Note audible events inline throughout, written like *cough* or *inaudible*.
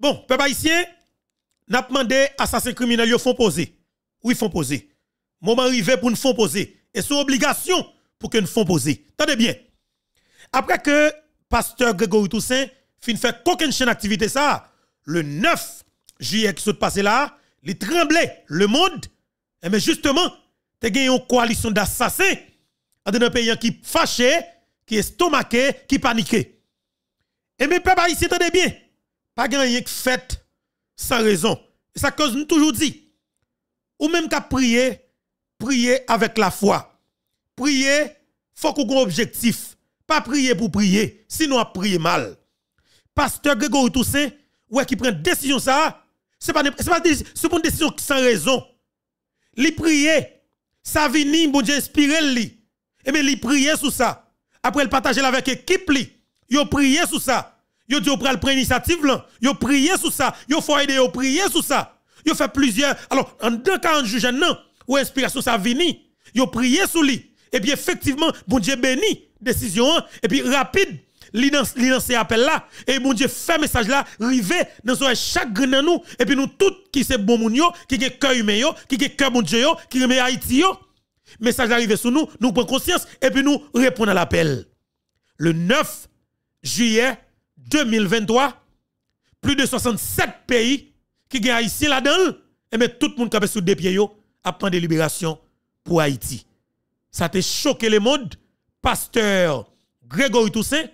Bon, peuple haïtien, n'a demandé assassin criminel yo font poser. Oui, font poser. Moment arrivé pour nous font poser. Et c'est obligation pour que nous font poser. Tenez bien. Après que pasteur Grégory Toussaint fin fait aucune chaîne d'activité ça, le 9 juillet qui s'est passé là, il tremblait le monde. Et eh mais justement, tu as une coalition d'assassins dans un pays qui fâché, qui est stomaqué, qui paniqué. Et eh mes peuple ici, tenez bien, pas gagné que fait sans raison. Et ça cause nous toujours dit, ou même qu'à prier, prier avec la foi. Prier, faut qu'on ait un objectif. Pas prier pour prier, sinon à prier mal. Pasteur Grégory Toussaint, ouais, qui prend décision ça, c'est pas, pas, c'est une décision sans raison. Li prier, ça vini, bon Dieu inspiré li. Et eh mais li prier sur ça. Après le partager avec l'équipe li. Yo prier sur ça. Yo dit yo pral prendre initiative là. Yo prier sur ça. Yo faut aider yo prier sur ça. Yo fait plusieurs alors en deux cas en juge non ou inspiration ça vini. Yo prier sur lui. Et puis effectivement, bon Dieu béni décision et puis rapide li lancé appel là et bon Dieu fait message là rivé dans chaque grain nous et puis nous tous qui c'est bon moun yo qui ont cœur humain yo qui ont cœur bon Dieu yo qui remet Haïti yo message arrivé sur nous nous prenons conscience et puis nous répondons à l'appel le 9 juillet 2023 plus de 67 pays qui sont ici là-dedans et mais tout le monde qui a sous des pieds a prendre des libérations pour Haïti. Ça a choqué le monde. Pasteur Grégory Toussaint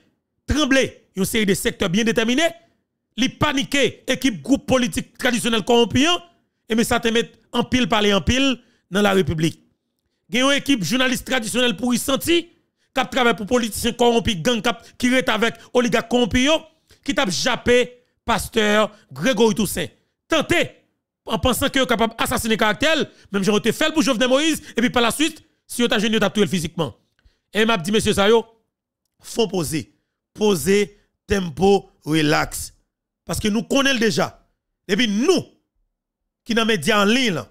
tremblé, une série de secteurs bien déterminés, li paniqué, équipe groupe politique traditionnel corrompu, et mais ça te met en pile parler en pile dans la République. A une équipe journaliste traditionnelle pour y sentir, qui travaille pour politiciens corrompus, gang qui est avec oligarques corrompus, qui t'a jappé pasteur Grégory Toussaint. Tenté, en pensant que est capable d'assassiner caractère, même j'ai été fait pour Jovenel Moïse, et puis par la suite, si vous avez t'a tué physiquement. Et m'a dit, monsieur Sayo, faut poser poser tempo relax. Parce que nous connaissons déjà. Et puis nous, qui dans médias en ligne,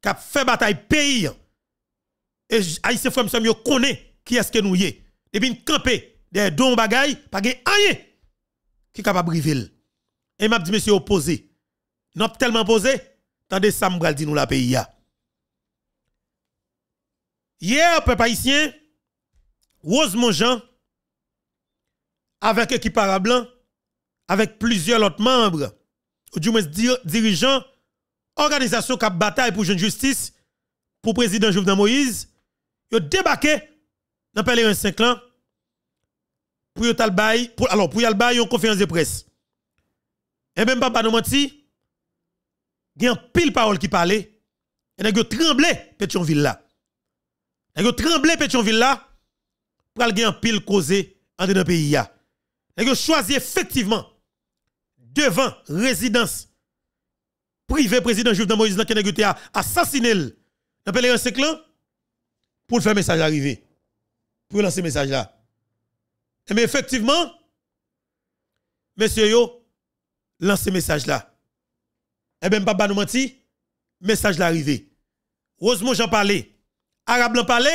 qui fait bataille pays, et Haïtien frère nous connaît qui est-ce que nous y est? Et puis camper des dons bagaille, pas rien qui est capable de briver. Et m'a dit monsieur opposé. Nous tellement posé, tandis ça me dit nous la pays Hier, peuple haïtien, Rose Jean, avec équipe blanc, avec plusieurs autres membres, ou du moins dirigeants, organisation qui bataille pour jeune justice, pour président Jovenel Moïse, ils ont débarqué dans le 5 ans pour y pour alors pour y une conférence de presse. Et même pas nous menti, a pile parole qui parlait, et ont tremblé Pétionville là. Ont tremblé Pétionville là pour aller un pile causé dans le pays là et choisi effectivement devant résidence privée président Jovenel Moïse qui a assassiné dans Pèlerin Seclan pour faire message arriver pour lancer message là. Mais effectivement monsieur yo lancé message là. Et eh bien papa nous menti message là arrivé. Rosemont Jean parlé Arabe l'en parlé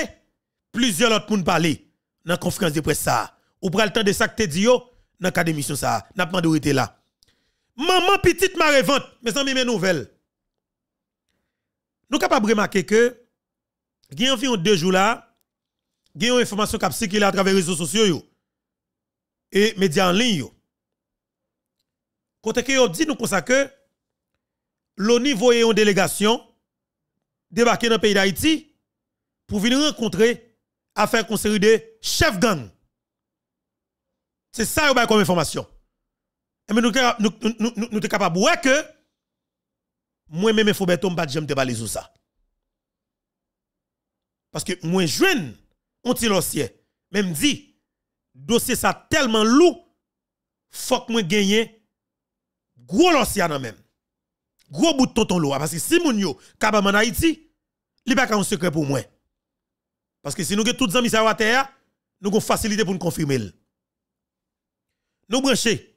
plusieurs autres pour parler dans la conférence de presse ça. Ou pral temps de ça que dit yo dans cadre d'émission ça, n'a pas demandé là. Maman petite ma revente, mes amis mes nouvelles. Nous capable remarquer que il y a environ deux jours là, il y a une information qui a travers les réseaux sociaux et médias en ligne yo. Côté que yo nous ça que l'ONU voyait une délégation débarquer dans le pays d'Haïti pour venir rencontrer afin qu'on série de chefs gang c'est ça vous comme information. Et nous nous nous nous capable ouais que moi même faut beton pas j'aime te parler sur ça. Parce que moi jeune on tire l'ancien même dit dossier ça tellement lourd faut que moi gagner gros l'ancien même. Gros bout de tonton lourd parce que si moun yo capable en Haïti, li pas un secret pour moi. Parce que si nous avons tous les amis à terre, nous avons facilité pour nous confirmer nous brancher.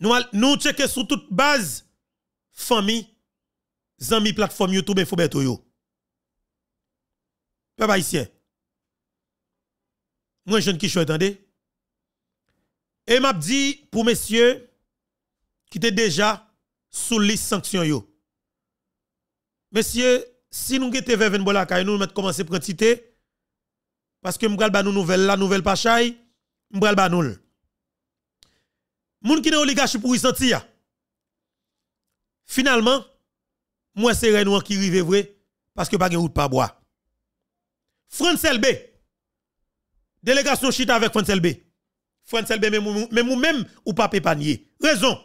Nous, nous checker sur toute base, famille, amis, plateforme YouTube, Infobeto yo. Peuple haïtien. Moi, jeune qui suis attendez. Et m'a dit pour messieurs, qui était déjà sous liste sanction yo. Messieurs, si nous gete vers Bolak, nous mettre commencer prendre parce que m'bral ba nous nouvelle la nouvelle pachay, m'bral ba nous. Moun qui n'a oligarchie pour y sentir. Finalement, moi c'est Renoir qui rive vrai parce que pas de route pas bois. Francel B. Délégation chita avec Francel B. Francel B mais vous même ou pas pépanier. Raison.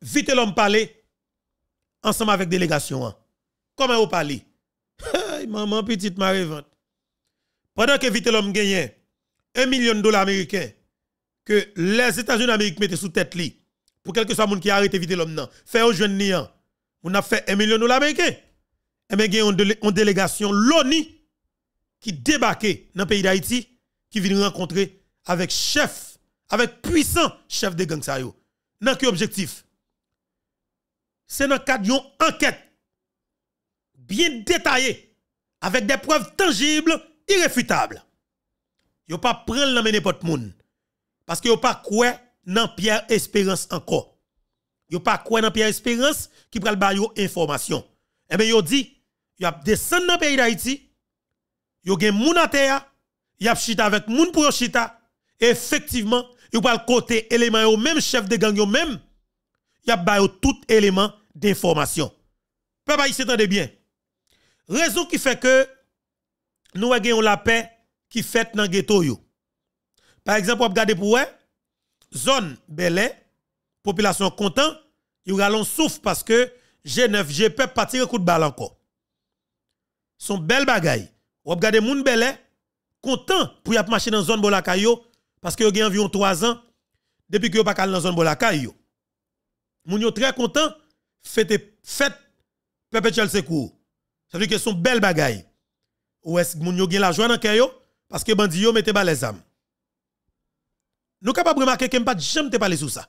Vite l'homme parler ensemble avec délégation. Comment vous parlez? maman petite marée Pendant que vite l'homme gagne 1 million de dollars américains que les États-Unis d'Amérique mettent sous tête li pour quelque soit qui arrête vite l'homme. Fait au jeune nian. On a fait 1 million de dollars américains. Et bien, il une délégation l'ONI qui débarqué dans le pays d'Haïti qui vient rencontrer avec chef, avec puissant chef de gang. Dans quel objectif? C'est dans le cadre d'une enquête bien détaillée avec des preuves tangibles, irréfutables. Yo pas prendre dans n'importe monde parce que yo pas quoi dans Pierre Espérance encore. Yo pas quoi dans Pierre Espérance qui pral ba information. Eh bien dit yo a descendu dans le pays d'Haïti, yo gen moun a terre, yo a chita avec moun pour chita effectivement yo pral côté élément même chef de gang yo même y a tout élément d'information. Peuple haïtien de bien. Raison qui fait que nous avons la paix qui fait dans le ghetto. Par exemple, on regarde pour zone Belé, population content, y a parce que G9, GP pas tiré coup de balle encore. Son belle bagaille. On regarde moun Belé content pour y marcher dans zone Bolakayo parce que y a environ 3 ans depuis que yo pas dans zone Bolakayo. Moun yo très content fête fête perpétuel secours. Ça veut dire que son belle bagaille. Ou est-ce que moun yo gen la joie dans cœur parce que bandi yo mette les âmes. Nous capable remarquer que pas jamais te parler sur ça.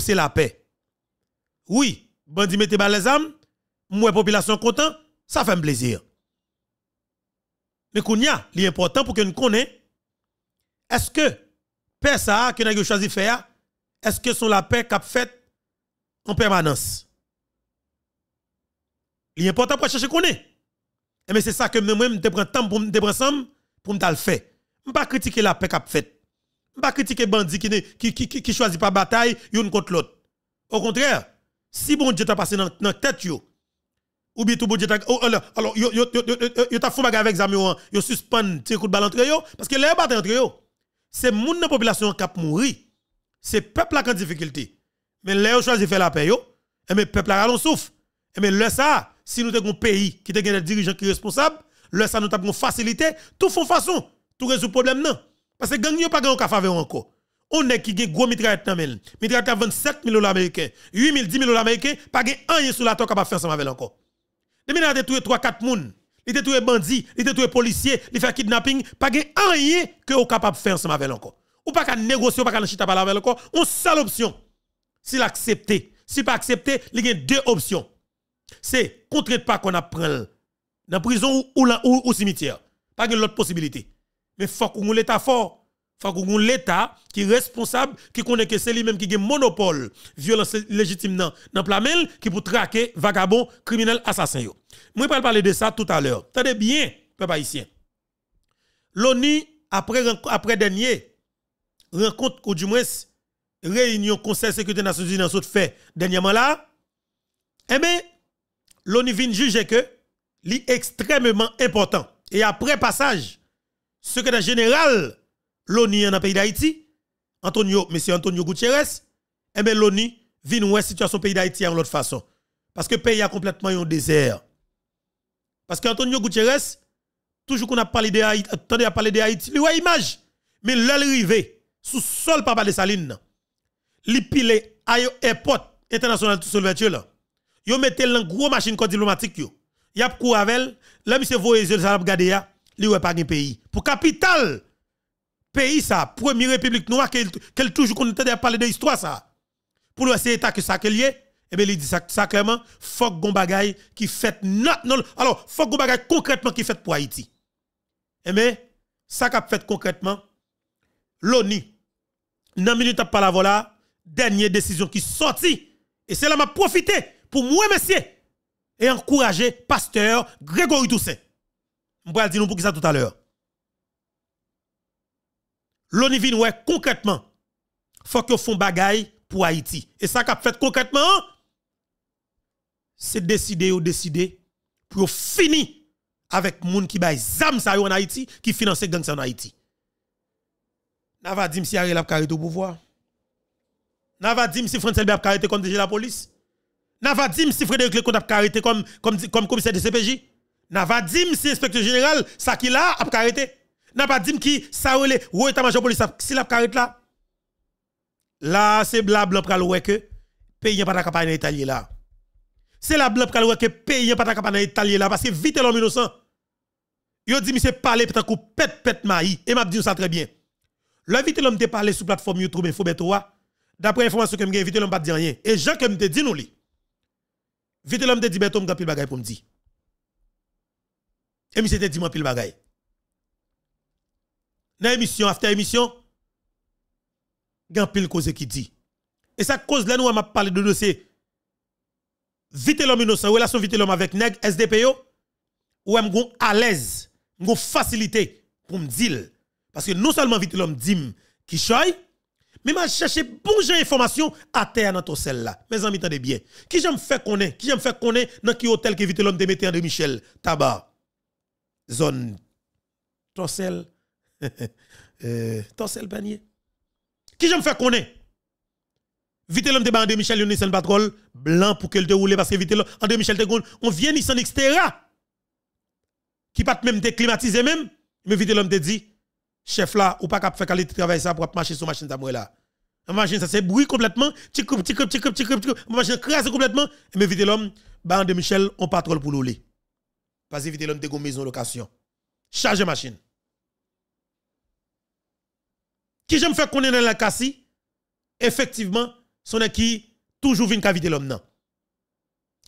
C'est la paix. Oui, bandi mette ba les âmes, population content, ça fait un plaisir. Mais kounya, l'important pour que nous connaissions est-ce que paix ça que nous choisi faire est-ce que sont la paix qu'a fait en permanence? L'important pour chercher qu'on est. Mais c'est ça que moi-même, je prends temps pour me prendre pour me faire. Je ne pas critiquer la paix qu'a fait. Je ne pas critiquer bandit qui, qui, qui, qui, choisit pas bataille une contre l'autre. Au contraire, si bon Dieu t'a passé dans la tête, ou bien tout bon Dieu. Oh, alors, yo, yo, yo, t'a fait avec zami yo, yo suspend tes coups de balle entre yo, parce que les bataille entre yo, c'est moun de population qui a mouru. C'est peuple qui en difficulté. Mais là, on choisit faire la paix, yo. Et mais peuple a souffre. Et mais là, ça, si nous avons un pays qui a des dirigeants qui sont responsables, là, ça nous avons facilité, tout font façon, tout résout le problème, non. Parce que gang yo pas gang ka faveur encore. On est qui gagne gros mitraillette nan men. Mitraillette à 27 000 dollars américains, 8 000, 10 000 dollars américains, pas gagne rien sur la toque capable faire ça avec encore. Depuis a tué 3 4 moun, il a tué bandit, il a tué policier, il fait kidnapping, pas gagne rien que vous capable faire ça avec encore. Ou pas qu'à négocier, ou pas qu'à chita parler avec encore. On seule option. S'il accepte, s'il pas accepté, il y a deux options. C'est contre pas qu'on apprend dans la prison ou ou, ou, cimetière. Pas de l'autre possibilité. Mais faut qu'on l'État fort. Faut qu'on l'État qui est responsable, qui connaît que c'est lui-même qui a monopole violence légitime dans dans plamel qui pour traquer vagabond, criminel, assassin. Moi je parler de ça tout à l'heure. Tenez bien, peuple haïtien. L'ONU après après dernier rencontre ou du moins réunion Conseil de sécurité des Nations Unies fait dernièrement là, eh bien, l'ONU vient juger que c'est extrêmement important. Et après passage, secrétaire général l'ONU dans le pays d'Haïti, Antonio, monsieur Antonio Gutiérrez, eh bien, l'ONU vient la situation pays d'Haïti en l'autre façon. Parce que le pays a complètement un désert. Parce qu'Antonio Gutiérrez, toujours qu'on a parlé de Haïti, attendez à parler de Haïti, lui, ouais, image. Mais l'arrivée, sous sol papa de Saline, li pile aéroport international tout seul vertueux là. Yo mette lan gros machine code diplomatique yo. Y a kou avec là monsieur voye yeux ça regarder ya, li ouais pas pays. Pour capital pays ça, première république noire qu'elle toujours qu'on parler de histoire ça. Pour le c'est état que ça qu'elle est et bien il dit ça, ça clairement faut gon bagay qui fait non, non alors faut gon bagay concrètement qui fait pour Haïti. Et bien ça qu'a fait concrètement l'ONU dans minute pas la voilà dernière décision qui sorti. Et c'est là m'a profité pour moi, messieurs, et encourager pasteur Grégory Toussaint. Je vais dire nous pour qui ça tout à l'heure. L'ONU vient ouais concrètement faut que font bagaille pour Haïti. Et ça qu'a fait concrètement c'est décider ou décider pour finir avec moun qui bail zam ça en Haïti qui finance gang en Haïti. N'a dit si Ariel a carré au pouvoir. N'a dit si François a carré comme DG la police. N'a dit si Frédéric Lecomte a carré comme comme comme commissaire de CPJ. N'a dit si inspecteur général ça a carré. N'a pas dit qui ça relé ou état major police si la carré là. Là c'est blabla pral ouais que pays pas campagne italien là. C'est la blabla pral ouais que pays pas campagne italien là parce que vite l'homme innocent. Yo dit monsieur parler peut être pète pète maï et m'a dit ça très bien. Le vite l'homme te parlé sur plateforme YouTube Info Betoa. D'après information que j'ai vite l'homme pas dire rien. Et Jean que me dit nous li. Vite l'homme te dit Beto m'ga pile bagay pour me dire. Et monsieur te dit pile bagay. Dans émission after émission, gan pile cause qui dit. Et ça cause là nous m'a parlé de dossier vite l'homme innocent, relation vite l'homme avec nèg SDPO ou am gon à l'aise, gon facilité pour me dire parce que non seulement vite l'homme dit qui choy, mais m'a cherché bon information à terre dans ton celle là. Mes amis, attendez bien. Qui j'aime faire connaître, qui j'aime faire connaître dans qui hôtel que vite l'homme de mettre de Michel, tabac, zone, torsel, *laughs* euh, torsel panier. Qui j'aime faire connaître? Vite l'homme de André Michel, yon Nissan Patrol, blanc pour qu'elle te roule parce que vite l'homme, André Michel te on vient Nissan Xterra. Qui pas même te climatiser même, mais vite l'homme te dit, chef là, ou pas capable faire qualité travail ça pour marcher sur machine ça là. Machine ça c'est bruit complètement, tic tic tic tic tic tic machine crase complètement, mais vite l'homme, bah de Michel, on patrol pour l'ouler. Parce que vite l'homme de maison location. Charge machine. Qui j'aime faire connaître la cassi, effectivement, son qui toujours vient vite l'homme.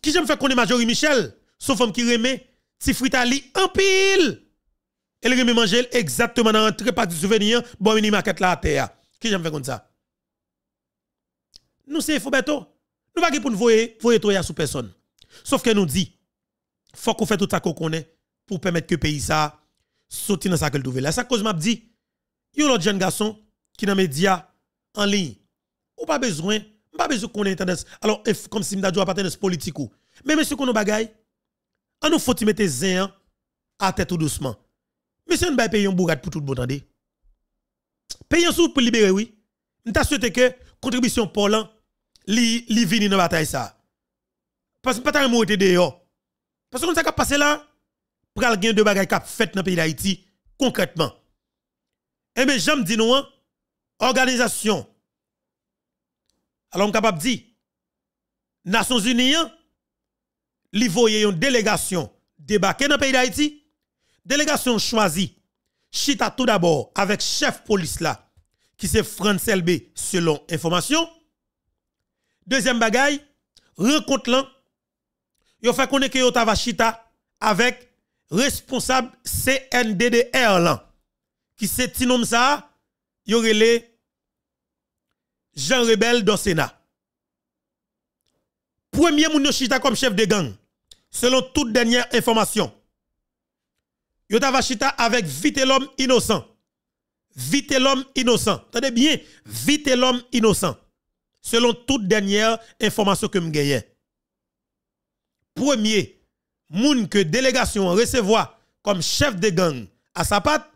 Qui j'aime faire connaître Majorie Michel, sauf femme qui remet, si fritali en pile. Elle remet manger exactement dans l'entrée pas du souvenir, bon mini market à terre. Qui j'aime faire comme ça? Nous c'est Fobeto. Nous pas pour nous voyer, voyer toi sous personne. Sauf que nous dit faut qu'on fait tout ça qu'on connaît pour permettre que le pays ça dans sa gueule nouvelle. Ça cause m'a dit yo l'autre jeune garçon qui dans média en ligne. Ou pas besoin, pas besoin qu'on ait tendance. Alors comme si m'da pas tendance politique. Mais monsieur qu'on bagaille, on nous faut mettre zin à tête tout doucement. Monsieur, on va payer un bourrade pour tout le monde. Payer un sou pour libérer, oui. Nous souhaité que contribution Poland li, li vini dans bataille ça. Parce que pas mot était dehors. Parce que nous ça passé là, pral gain de bagaille cap fait dans le pays d'Haïti concrètement. Eh bien, j'aime dire nous, hein, organisation. Alors, on capable de dire, Nations Unies, li voye une délégation débarquer dans le pays d'Haïti Délégation choisie, chita tout d'abord avec chef police là, qui c'est France LB selon information. Deuxième bagaille, rencontre là, yo fait connaître yo tava chita avec responsable CNDDR là, qui c'est tinom ça, yo Jean Rebelle dans Sénat. Premier moun yo chita comme chef de gang, selon toute dernière information Yo ta chita avec vite l'homme innocent. Vite l'homme innocent. Tenez bien, vite l'homme innocent. Selon toute dernière information que me Premier, moun que délégation recevoir comme chef de gang à sa patte,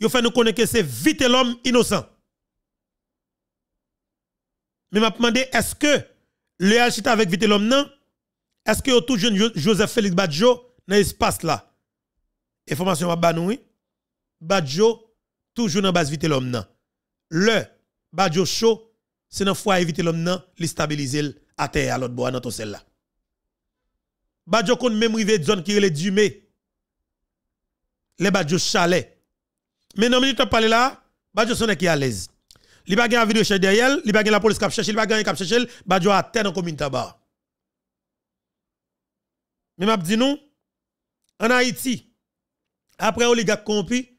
yo fait nous connaître que c'est vite l'homme innocent. Mais m'a demandé est-ce que le chita avec vite l'homme non? Est-ce que yo tout jeune Joseph Félix Badjo dans l'espace là? information va banoui badjo toujours dans base vite l'homme le badjo chaud c'est dans fois éviter l'homme nan li stabiliser à terre à l'autre bois dans ton celle là. Badjo kon même rive zone qui relè dumé. Les badjo chalet. Mais non minute parler là badjo son qui à l'aise li pa gen vidéo chez derrière li pa gen la police cap chercher li pa gen cap chercher badjo à terre dans commune tabac mais m'a dit nous en Haïti après, gars compris,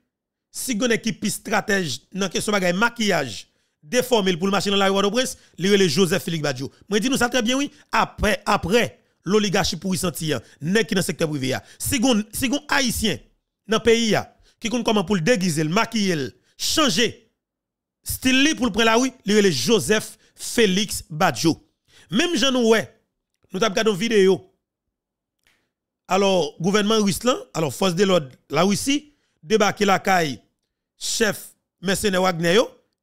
si vous une équipe stratège dans question de maquillage, déformé pour le marché dans la rue de prince il le Joseph Félix Badjo moi dis nous ça très bien oui après après l'oligarchie pour sentir n'est qui dans secteur privé si gon si haïtien dans pays qui compte comment pour le déguiser le maquiller changer style pour le prendre la rue il le Joseph Félix Badjo. Même Jean ouais nous avons regardé une vidéo. Alors gouvernement russe alors force de l'ordre la Russie débarquer la caille chef mercenaire Wagner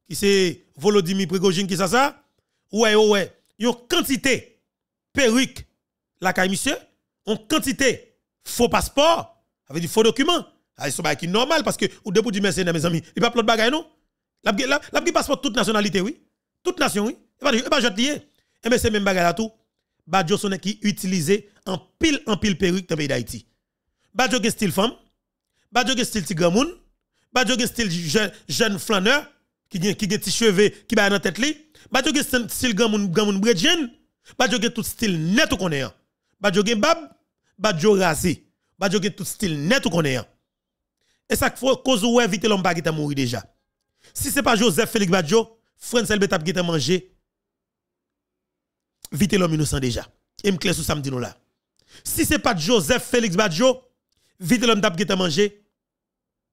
qui c'est Volodymyr Prigozhin qui ça ça. Ouais ouais une quantité perruque la caille monsieur une quantité faux passeport avec du faux document. Ah, c'est pas normal parce que au début du mercenaire mes amis. Il pas plein de bagaille non? La la la passeport toute nationalité oui. Toute nation oui. Et pas pas lié. Et eh, mais c'est même bagaille là tout. Badjo son qui utilisé en pile en pile perruque dans le pays d'Haïti. Badjo gen style femme. Badjo gen style tigramoun Badjo gen style jeune, flaneur qui gen qui petit cheveux qui ba dans tête li. Badjo gen style grand moun grand moun Badjo gen tout style net ou connaît Badjo gen bab Badjo rasé. Badjo gen tout style net ou connaît et ça faut cause ou éviter l'homme qui t'a mourir déjà si c'est pas Joseph Félix Badjo François Betap qui t'a mangé vite l'homme innocent déjà. Et me sur samedi nous là. Si c'est pas Joseph Félix Badjo vite l'homme qui t'a mangé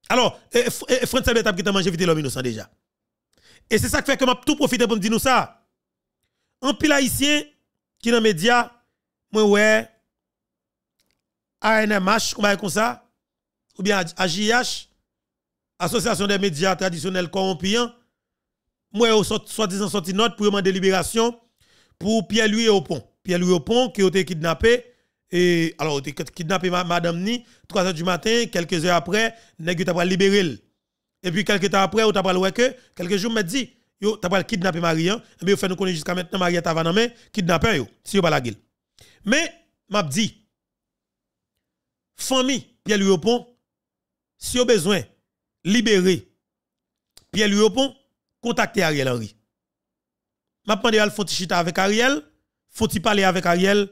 alors François Betap qui t'a mangé vite l'homme innocent déjà. Et c'est ça qui fait que m'a tout profiter pour me dire nous ça. En pile haïtien qui dans les médias, moi ouais, ANMH, comme ça, ou bien AJH, Association des médias traditionnels corrompus, moi soi-disant sorti note pour demander libération pour Pierre-Louis Opon. Pierre-Louis Opon qui a été kidnappé et alors il a été kidnappé madame ni 3 h du matin, quelques heures après, nèg t'a libéré. Et puis quelques temps après, on t'a parlé que quelques jours m'a dit yo t'a pas kidnapper Marie hein mais fait nous connaître jusqu'à maintenant Marie t'a dans main kidnapper yo si yo pas la gueule. Mais m'a dit famille Pierre Louis Opon si yo besoin libérer Pierre Louis Opon contacter Ariel Henry. M'a demandé al faut chita avec Ariel, faut-il parler avec Ariel?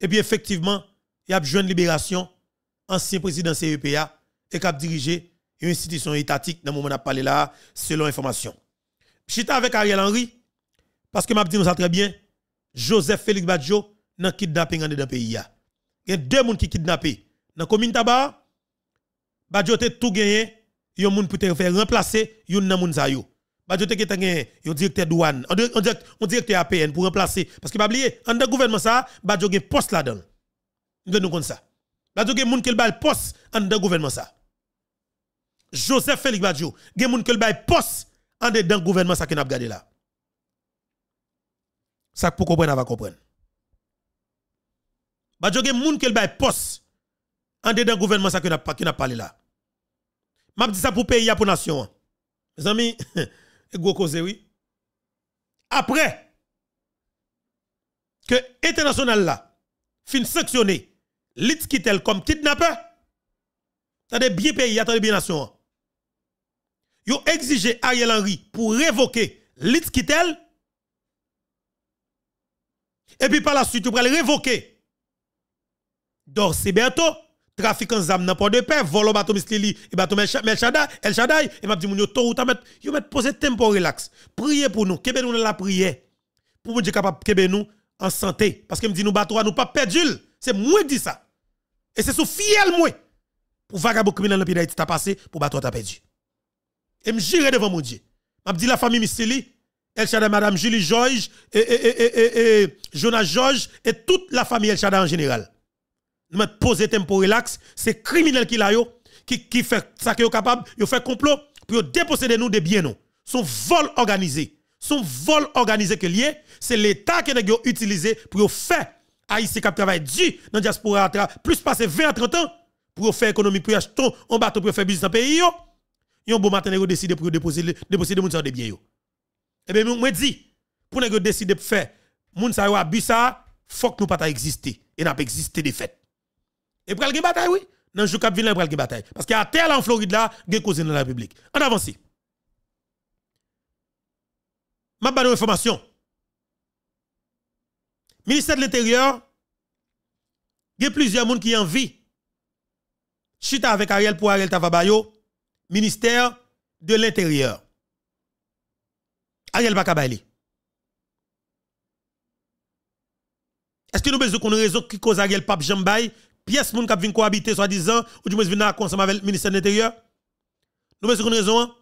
Et puis effectivement, il y a besoin de libération ancien président CEPA et cap diriger une institution étatique dans le moment où parlé selon information. Chita avec Ariel Henry, parce que m'a dit nous ça très bien, Joseph Félix Badjo dans kidnapping dans le pays. Il y a deux personnes qui kidnappé. Dans la commune Tabar, Badjo a tout gagné, yon moun pour te faire remplacer yon nan moun sa yo. Badjo te gagné yon directeur douane, on directeur APN pour remplacer parce que pas oublier, en de gouvernement ça, Badjo gen poste là-dedans. Nous nous comme ça. Gen moun qui le poste en de gouvernement ça. Joseph Félix Badjo, gen moun kel bay poste en dedans gouvernement ça qui n'a regardé là. Ça pour comprendre va comprendre. Badjo gen moun kel bay poste en dedans gouvernement ça qui n'a pas parlé là. M'a dit ça pour pays pour nation. Mes amis, *laughs* gros cause oui. Après que international là fin sanctionner Litskitel comme kidnappeur, attendez bien pays, attendez bien nation yo exigé Ariel Henry pour révoquer Litskitel. Et puis par la suite, vous le révoquer Dorsey Berto, trafiquant zam dans port de paix, vol bateau Mislili et bateau El Shaddai, El et m'a dit moun yo to ou ta met, yo met poser tempo relax. Priez pour nous, kebe nous la prière. Pour dire capable kebe nous en santé parce que me dit nous bateau nous pas perdu. C'est moi dit ça. Et c'est sous fiel moi pour vagabond criminel dans pays d'Haïti t'a passé pour bateau t'a perdu et me j'irai devant mon Dieu. M'a dit la famille Missili, El Shaddai, Madame Julie Georges, et, et, et, et, Jonas Georges, et toute la famille El Shaddai en général. Nous poser tempo relax, c'est criminel qui l'a yo, qui, qui fait ça qui est capable, il fait complot pour déposséder nous des biens nous. Son vol organisé. Son vol organisé que lié, c'est l'État qui a utilisé pour faire Haïti qui travaille dur dans la diaspora plus passer 20 à 30 ans pour faire économie, pour acheter un bateau pour faire business dans le pays yon bon matin vous décidé pour déposer déposer sa de bien yo. Eh bien moi dit pour nèg décider pour faire moun sa yo abus ça faut que nous pas exister et n'a pas existé de fait. Et pour gen bataille oui, dans jou cap vilain pour gen bataille parce qu'à terre en Floride là, gen cause dans la République. En avance. Ma bonne information. Ministère de l'Intérieur, il y a plusieurs gens qui ont envie. Chita avec Ariel pour Ariel Tavabayo ministère de l'Intérieur. Ariel bailler. Est-ce que nous besoin qu'on raison qui cause Ariel Pape Jambay, pièce moun k'ap vinn cohabiter soi-disant ou du moins vinn ensemble avec le ministère de l'Intérieur? Nous besoin qu'on raison hein?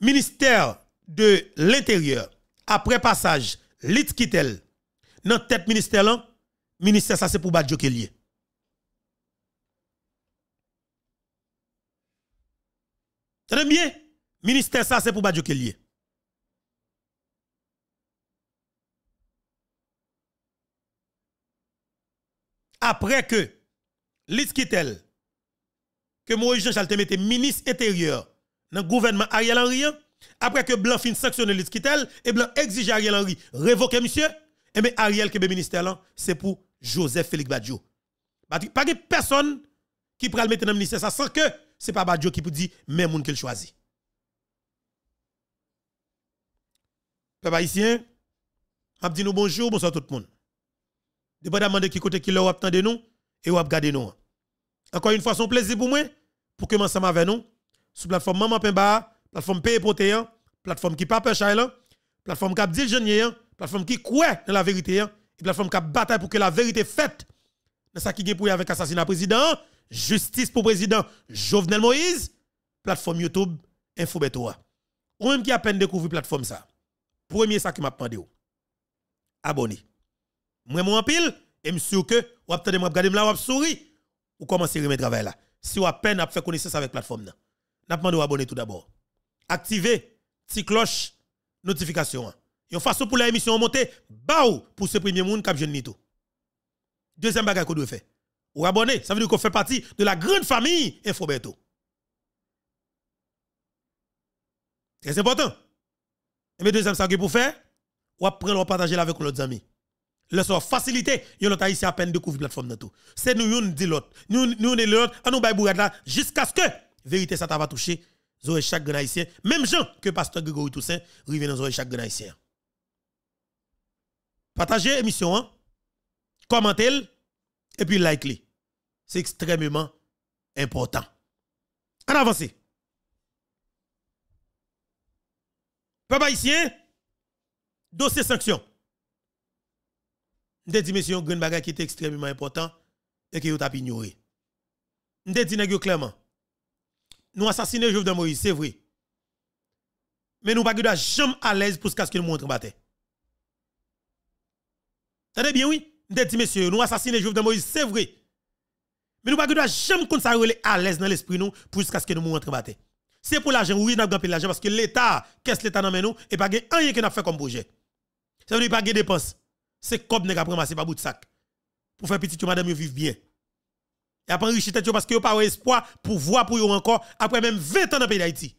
ministère de l'Intérieur après passage Lit Kitel dans tête ministère là, ministère ça c'est pour Badjo lié. Tenez bien, ministère ça c'est pour Badjo lié. Après que Litskitel, que Moïse Jean-Charles mette ministre intérieur dans le gouvernement Ariel Henry, après que Blanc fin sanctionne Litskitel, et Blanc exige Ariel Henry révoquer monsieur, et eh bien Ariel qui est ministère c'est pour Joseph Félix Badjo. Pas de personne qui pourra le mettre dans le ministère ça sans que c'est pas Badjo qui peut dire même monde qu'il choisit. Peuple haïtien, je nous bonjour, bonsoir tout le monde dépendamment de qui côté qui leur attendez nous et ou garder nous. Encore une fois, un plaisir pour moi pour que ensemble avec nous sur plateforme Maman Pemba, plateforme Paye Protéan, plateforme qui pas pêche plateforme qui dit le plateforme qui croit dans la vérité et plateforme qui bataille pour que la vérité faite dans ça qui est pour avec assassinat président, justice pour président Jovenel Moïse, plateforme YouTube Infobeto. Ou même qui a peine découvert plateforme ça. Premier ça qui m'a demandé. Abonnez. Moi, moi, en pile, et sûr que, ou attendez moi regarder là, ou souri, ou commencer remettre travail là. Si ou à peine à faire connaissance avec la plateforme là. N'a à abonner tout d'abord. Activez petite cloche notification. Et façon pour l'émission monter, baou pour ce premier monde qui jeune tout. Deuxième bagage qu'on doit faire. Ou abonner, ça veut dire qu'on fait partie de la grande famille Infoberto. Très important. Et mais deuxième ça que pour faire, ou prendre ou partager avec nos amis le soit facilité, yon l'autre haïtien à peine découvrir plateforme dans tout. C'est nous yon dit l'autre. Nous nous on l'autre, on nous bourrade là jusqu'à ce que vérité ça va toucher zoé chaque grand haïtien, même gens que pasteur Grégory Toussaint rive dans zoé chaque grand haïtien. Partagez l'émission hein? commentez et puis likez. C'est extrêmement important. En avance. Peuple haïtien, dossier sanction. Je dit, monsieur, un bagage qui est extrêmement important et que vous avez ignoré. Je dit, clairement, nous assassinons Jovenel Moïse, c'est vrai. Mais nous ne sommes jamais à l'aise pour ce que nous montrons bataille. Tenez bien, oui? Je dit, monsieur, nous assassinons Jovenel Moïse, c'est vrai. Mais nous ne sommes jamais ça à l'aise dans l'esprit nous pour ce que nous montrons bataille. C'est pour l'argent, oui, nous avons l'argent parce que l'État, qu'est-ce que l'État nous, et pas rien que nous fait comme projet. Ça veut dire pas de dépenses c'est comme nèg après ramasser pas bout de sac pour faire petit madame yo vivre bien. Et après enrichir tête parce que yo pas espoir pour voir pour yo encore après même 20 ans dans pays d'Haïti.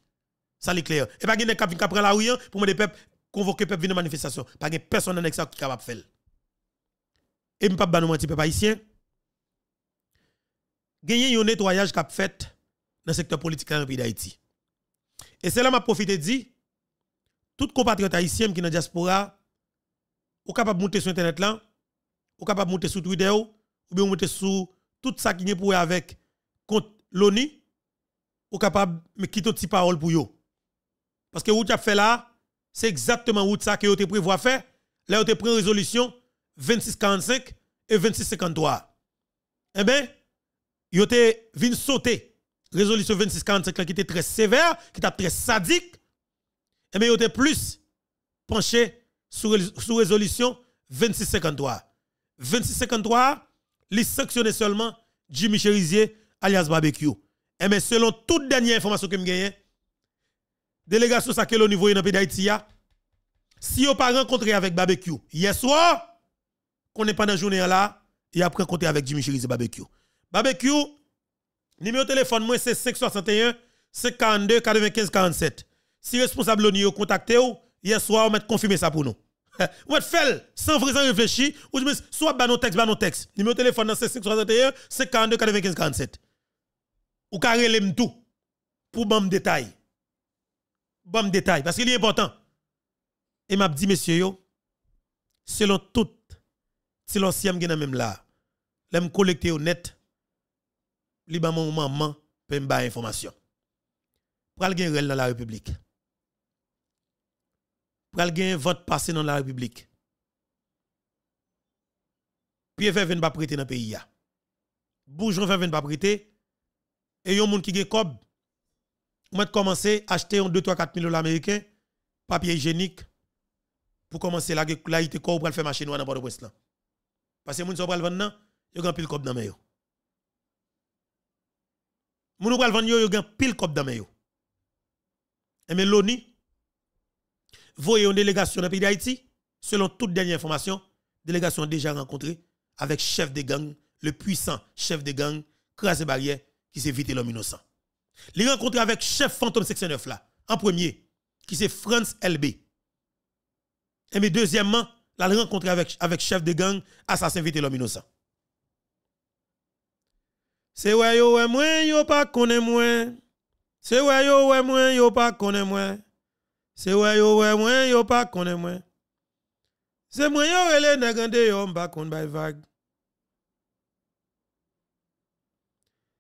Ça est clair. Et pas gen nèg qui prend la rue hein, pour me peuple convoquer peuple venir manifestation. Pas gen personne dans ça qui capable faire. Et m'pa pas nous mentir peuple haïtien. Gagner un nettoyage qu'a fait dans le secteur politique dans le pays d'Haïti. Et c'est là m'a profité dit tout compatriote haïtien qui dans diaspora ou capable de monter sur internet là, ou capable de monter sur Twitter ou bien monter sur tout ça qui est pour avec compte l'ONI ou capable de quitter une petite parole pour yo. Parce que vous avez fait là, c'est exactement où ça que vous avez prévu faire. Là, vous avez pris résolution 2645 et 2653. Eh bien, vous avez venu sauter résolution 2645 qui était très sévère, qui était très sadique. Eh bien, vous avez plus penché sous, résolution 2653. 2653, il sanctionne seulement Jimmy Cherizier alias Barbecue. Et eh mais selon toute dernière information que je la délégation ça au niveau dans pays d'Haïti, si vous pas rencontré avec Barbecue hier soir, qu'on est pendant la journée là, il a rencontré avec Jimmy Cherizier Barbecue. Barbecue, numéro de téléphone moi c'est 561 52 95 47. Si responsable l'ONU contacté hier soir on m'a confirmé ça pour nous. *laughs* Ou fait sans vraiment réfléchir, ou soit bah non texte, bah non texte. Numéro téléphone dans 561 52 95 47. Ou carré tout pour bon détail. Bon détail parce qu'il est important. Et m'a dit messieurs yo, selon tout selon siam gen même là, l'aime collecter honnête, li ba mon maman peut me information. Gen rel dans la République. Pour gagner vote passé dans la République. Puis fait vient pas prêter dans le pays. Bourgeois fait vient pas prêter. Et yon moun qui gen cob, on commencer à acheter 2, 3, 4 000 dollars américains, papier hygiénique, pour commencer la là il te pour faire marché noir dans port de là. Parce que moun so pral vendre nan, yo gan pile cob dans yo. Moun pral vendre yo yo gan pile cob dans yo. Et mais l'ONI voyez une délégation dans le pays d'Haïti, selon toute dernière information, délégation déjà rencontrée avec chef de gang, le puissant chef de gang, Krasé Barrière, qui s'est vite l'homme innocent. Il rencontré avec chef fantôme section 9 là, en premier, qui c'est Franz LB. Et mais deuxièmement, la rencontré avec, avec chef de gang, assassin vite l'homme innocent. C'est ouais yo ouais moi yo pas connaît moi. C'est ouais yo ouais pas. Se wè yo wè mwen, yo pa konen mwen. Se mwen yo rele negande yo, mba kon bay vag.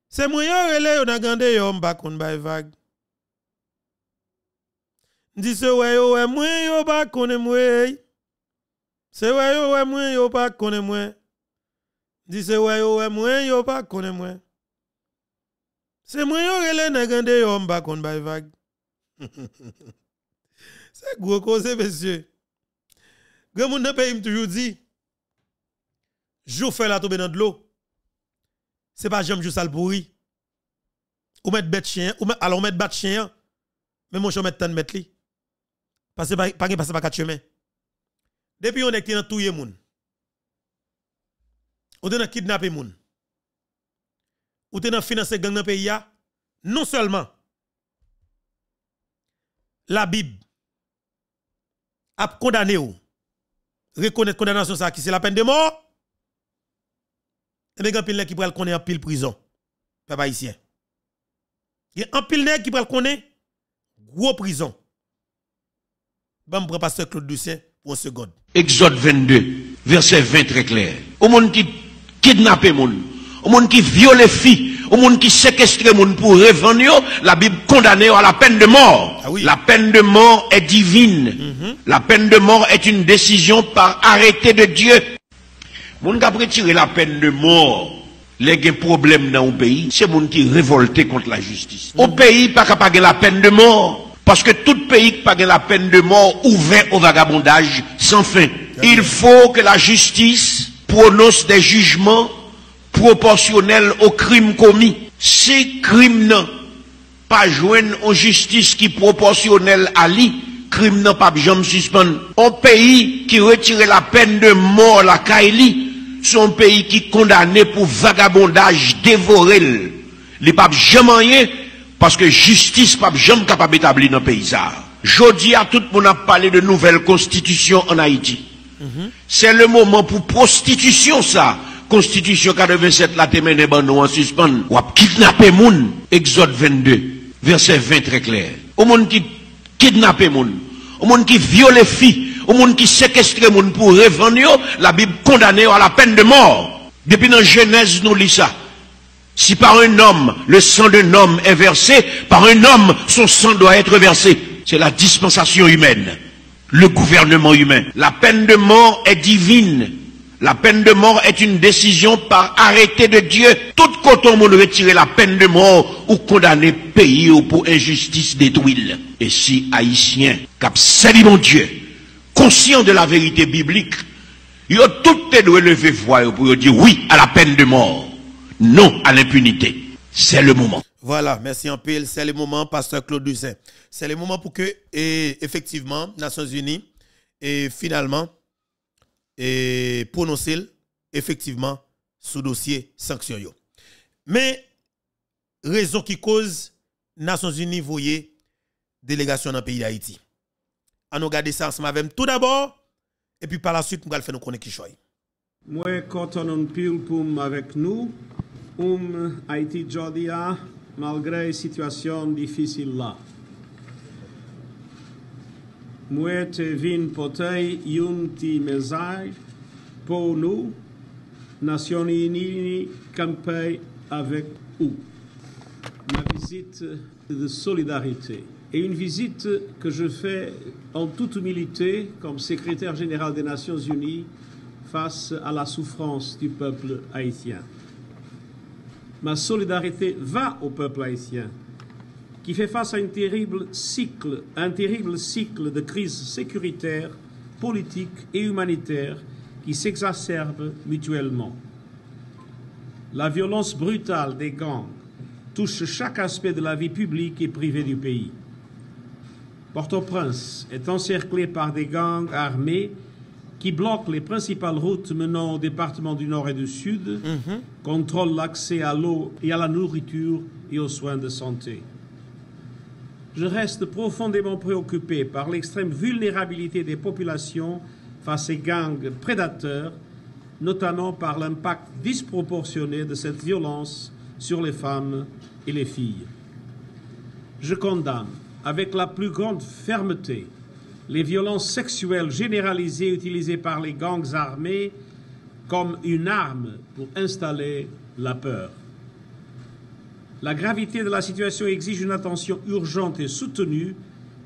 Se mwen yo rele yo negande yo, mba kon bay vag. Ndi se wè yo wè mwen, yo pa konen mwen. Se wè yo wè mwen, yo pa konen mwen. Ndi se wè yo wè mwen, yo pa konen mwen. Se mwen yo rele negande yo, mba kon bay vag. *laughs* C'est gros cause, monsieur. Grand monde dans pays toujours dit, jour fait la tomber dans de l'eau. C'est pas jamais juste ça le pourri. Ou mettre bête chien, ou alors mettre bat chien, mais mon chien mettre tant mettre li. Parce que pas pas par quatre chemins. Depuis on est dans touyer moun. On est dans kidnapper moun. Ou est dans financer gang dans pays non seulement la Bible a condamné ou. Reconnaître condamnation ça qui c'est la peine de mort? Et bien pile qui pral connaître en pile prison. Papa ici il y a un pile qui pral connaître gros prison. Bon prend pasteur Claude Doucet pour une seconde. Exode 22 verset 20 très clair. Au monde qui kidnappe monde au monde qui viole filles au monde qui séquestre monde pour revendre, la Bible condamne à la peine de mort. Ah oui. La peine de mort est divine. La peine de mort est une décision par arrêté de Dieu. Moun qui a retiré la peine de mort, les gens problème dans le pays, c'est moun qui révolté contre la justice. Au pays, pas capable la peine de mort. Parce que tout pays qui pas la peine de mort ouvert au vagabondage sans fin. Il faut que la justice prononce des jugements proportionnel au crime commis. Si crime n'a pas joindre en justice qui proportionnelle à lui, crime n'a pas jamais suspendre. Un pays qui retire la peine de mort la Kaili, son pays qui condamné pour vagabondage dévoré. Il pas jamais rien parce que justice pas jamais capable d'établir dans le pays. Jodi à tout le monde a parlé de nouvelle constitution en Haïti. C'est le moment pour prostitution ça. Constitution 87 la temen de ban en suspens. Ou ap kidnapper moun. Exode 22, verset 20 très clair. Au monde qui kidnappe moun. Au monde qui viole filles. Au monde qui séquestre moun pour revendre, la Bible condamne à la peine de mort. Depuis dans Genèse, nous lit ça. Si par un homme, le sang d'un homme est versé, par un homme, son sang doit être versé. C'est la dispensation humaine, le gouvernement humain. La peine de mort est divine. La peine de mort est une décision par arrêté de Dieu. Tout quand on retirer la peine de mort ou condamner pays ou pour injustice détruire. Et si haïtien, cap mon Dieu, conscient de la vérité biblique, ils ont tout doit lever voix pour dire oui à la peine de mort, non à l'impunité. C'est le moment. Voilà, merci en pile. C'est le moment, pasteur Claude Dussin. C'est le moment pour que, et, effectivement, Nations Unies, et finalement, et prononcer effectivement sous dossier sanction. Mais raison qui cause Nations Unies voyer délégation dans le pays d'Haïti. On nous regarder ça ensemble avec tout d'abord et puis par la suite nous allons faire nous connaître qui choy. Moi pile pour avec nous um Haïti malgré situation difficile là. Moi te vin potay un petit message pour nous Nations Unies avec vous. Ma visite de solidarité et une visite que je fais en toute humilité comme secrétaire général des Nations Unies face à la souffrance du peuple haïtien. Ma solidarité va au peuple haïtien qui fait face à un terrible cycle, un terrible cycle de crise sécuritaire, politique et humanitaire qui s'exacerbent mutuellement. La violence brutale des gangs touche chaque aspect de la vie publique et privée du pays. Port-au-Prince est encerclé par des gangs armés qui bloquent les principales routes menant au département du Nord et du Sud, contrôlent l'accès à l'eau et à la nourriture et aux soins de santé. Je reste profondément préoccupé par l'extrême vulnérabilité des populations face aux gangs prédateurs, notamment par l'impact disproportionné de cette violence sur les femmes et les filles. Je condamne avec la plus grande fermeté les violences sexuelles généralisées utilisées par les gangs armés comme une arme pour installer la peur. La gravité de la situation exige une attention urgente et soutenue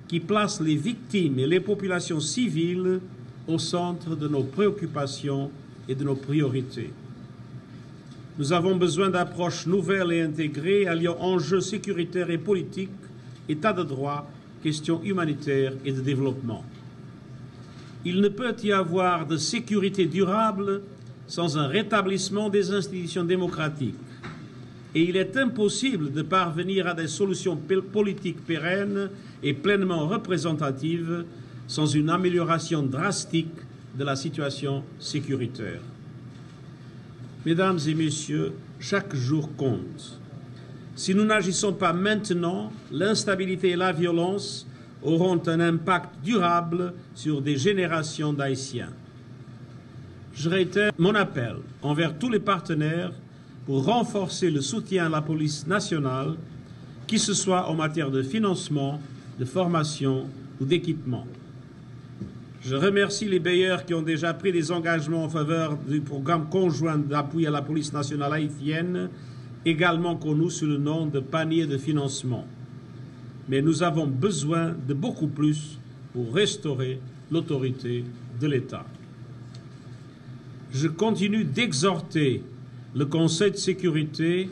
qui place les victimes et les populations civiles au centre de nos préoccupations et de nos priorités. Nous avons besoin d'approches nouvelles et intégrées alliant enjeux sécuritaires et politiques, état de droit, questions humanitaires et de développement. Il ne peut y avoir de sécurité durable sans un rétablissement des institutions démocratiques. Et il est impossible de parvenir à des solutions politiques pérennes et pleinement représentatives sans une amélioration drastique de la situation sécuritaire. Mesdames et messieurs, chaque jour compte. Si nous n'agissons pas maintenant, l'instabilité et la violence auront un impact durable sur des générations d'Haïtiens. Je réitère mon appel envers tous les partenaires pour renforcer le soutien à la police nationale, qu'il ce soit en matière de financement, de formation ou d'équipement. Je remercie les bailleurs qui ont déjà pris des engagements en faveur du programme conjoint d'appui à la police nationale haïtienne, également connu sous le nom de panier de financement. Mais nous avons besoin de beaucoup plus pour restaurer l'autorité de l'État. Je continue d'exhorter le Conseil de sécurité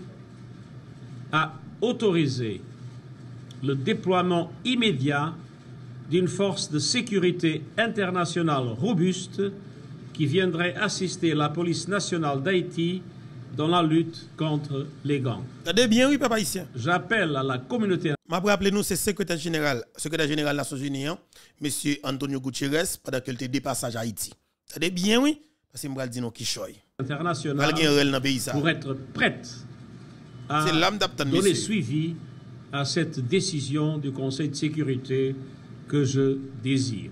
à autoriser le déploiement immédiat d'une force de sécurité internationale robuste qui viendrait assister la police nationale d'Haïti dans la lutte contre les gangs. Attendez bien, oui, papa ici. J'appelle à la communauté. Je rappeler nous, c'est secrétaire général, secrétaire général des Nations Unies, hein, monsieur Antonio Gutiérrez, pendant qu'il était dépassage à Haïti. Attendez bien, oui, parce que je vais dire non qui choy. Internationale pour être prête à donner suivi à cette décision du Conseil de sécurité que je désire.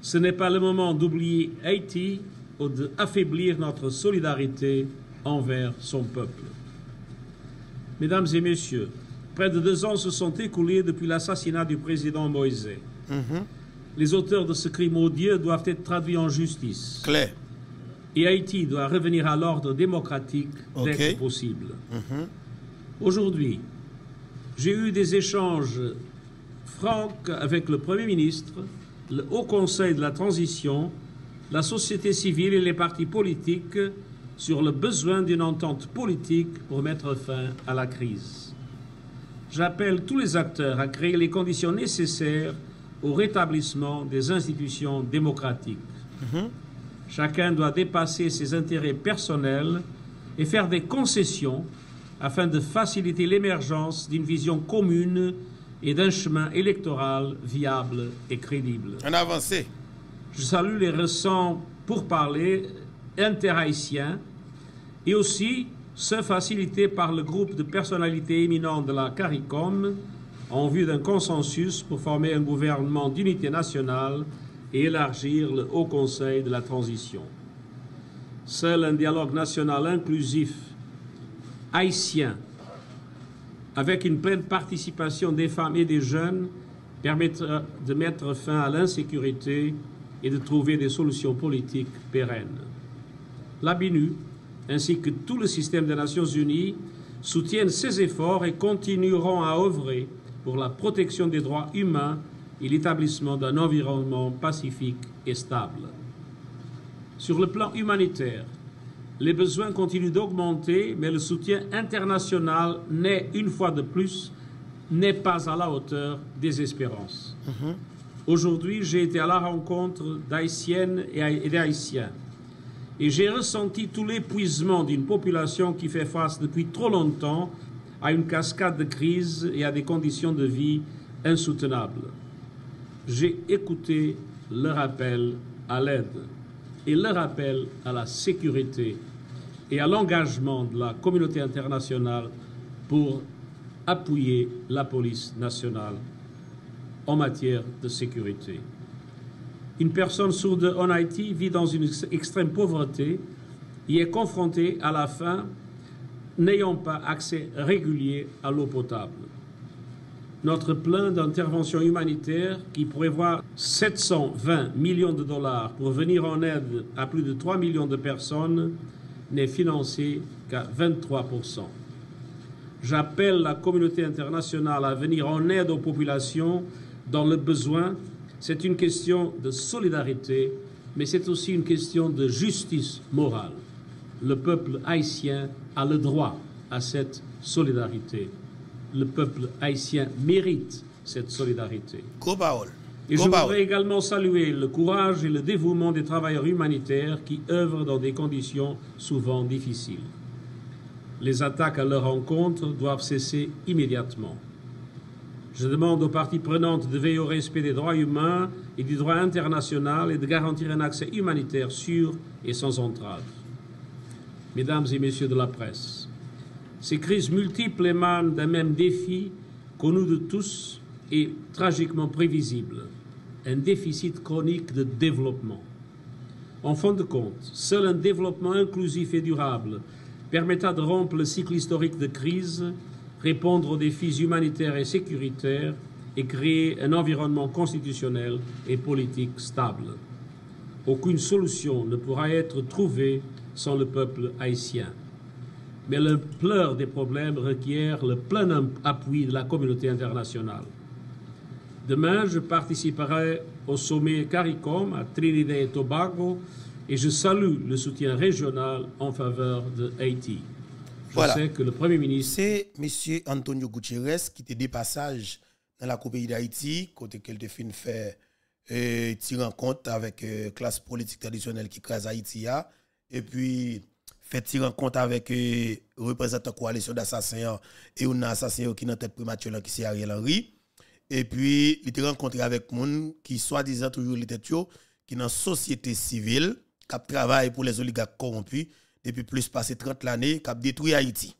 Ce n'est pas le moment d'oublier Haïti ou d'affaiblir notre solidarité envers son peuple. Mesdames et messieurs, près de deux ans se sont écoulés depuis l'assassinat du président Moïse. Mhm. Les auteurs de ce crime odieux doivent être traduits en justice. Claire. Et Haïti doit revenir à l'ordre démocratique dès que possible. Mhm. Aujourd'hui, j'ai eu des échanges francs avec le Premier ministre, le Haut Conseil de la Transition, la société civile et les partis politiques sur le besoin d'une entente politique pour mettre fin à la crise. J'appelle tous les acteurs à créer les conditions nécessaires au rétablissement des institutions démocratiques. Chacun doit dépasser ses intérêts personnels et faire des concessions afin de faciliter l'émergence d'une vision commune et d'un chemin électoral viable et crédible. Je salue les récents pourparlers interhaïtiens et aussi ceux facilités par le groupe de personnalités éminentes de la CARICOM en vue d'un consensus pour former un gouvernement d'unité nationale et élargir le Haut Conseil de la transition. Seul un dialogue national inclusif haïtien avec une pleine participation des femmes et des jeunes permettra de mettre fin à l'insécurité et de trouver des solutions politiques pérennes. La BINU, ainsi que tout le système des Nations Unies, soutiennent ces efforts et continueront à œuvrer pour la protection des droits humains et l'établissement d'un environnement pacifique et stable. Sur le plan humanitaire, les besoins continuent d'augmenter, mais le soutien international n'est, une fois de plus, n'est pas à la hauteur des espérances. Aujourd'hui, j'ai été à la rencontre d'Haïtiennes et d'Haïtiens et j'ai ressenti tout l'épuisement d'une population qui fait face depuis trop longtemps à une cascade de crises et à des conditions de vie insoutenables. J'ai écouté leur appel à l'aide et leur appel à la sécurité et à l'engagement de la communauté internationale pour appuyer la police nationale en matière de sécurité. Une personne sourde en Haïti vit dans une extrême pauvreté et est confrontée à la faim n'ayant pas accès régulier à l'eau potable. Notre plan d'intervention humanitaire, qui prévoit 720 millions de dollars pour venir en aide à plus de 3 millions de personnes, n'est financé qu'à 23%. J'appelle la communauté internationale à venir en aide aux populations dans le besoin. C'est une question de solidarité, mais c'est aussi une question de justice morale. Le peuple haïtien a le droit à cette solidarité. Le peuple haïtien mérite cette solidarité. Et je voudrais également saluer le courage et le dévouement des travailleurs humanitaires qui œuvrent dans des conditions souvent difficiles. Les attaques à leur encontre doivent cesser immédiatement. Je demande aux parties prenantes de veiller au respect des droits humains et du droit international et de garantir un accès humanitaire sûr et sans entrave. Mesdames et messieurs de la presse, ces crises multiples émanent d'un même défi connu de tous et tragiquement prévisible un déficit chronique de développement. En fin de compte, seul un développement inclusif et durable permettra de rompre le cycle historique de crise, répondre aux défis humanitaires et sécuritaires et créer un environnement constitutionnel et politique stable. Aucune solution ne pourra être trouvée sans le peuple haïtien. Mais le pleur des problèmes requiert le plein appui de la communauté internationale. Demain, je participerai au sommet CARICOM à Trinidad et Tobago et je salue le soutien régional en faveur de Haïti. Je sais que le Premier ministre... C'est M. Antonio Gutiérrez qui était des passages dans la Coupe d'Haïti, côté qu'elle a fait euh, tirer compte avec la euh, classe politique traditionnelle qui crase Haïti. Et puis, fait tirer compte avec euh, représentant coalition d'assassins et un assassin qui est en tête primature qui c'est Ariel Henry. Et puis, il était rencontré avec moun qui soi-disant toujours les qui dans société civile, qui travaille pour les oligarques corrompus depuis plus passé 30 années, qui a détruit Haïti.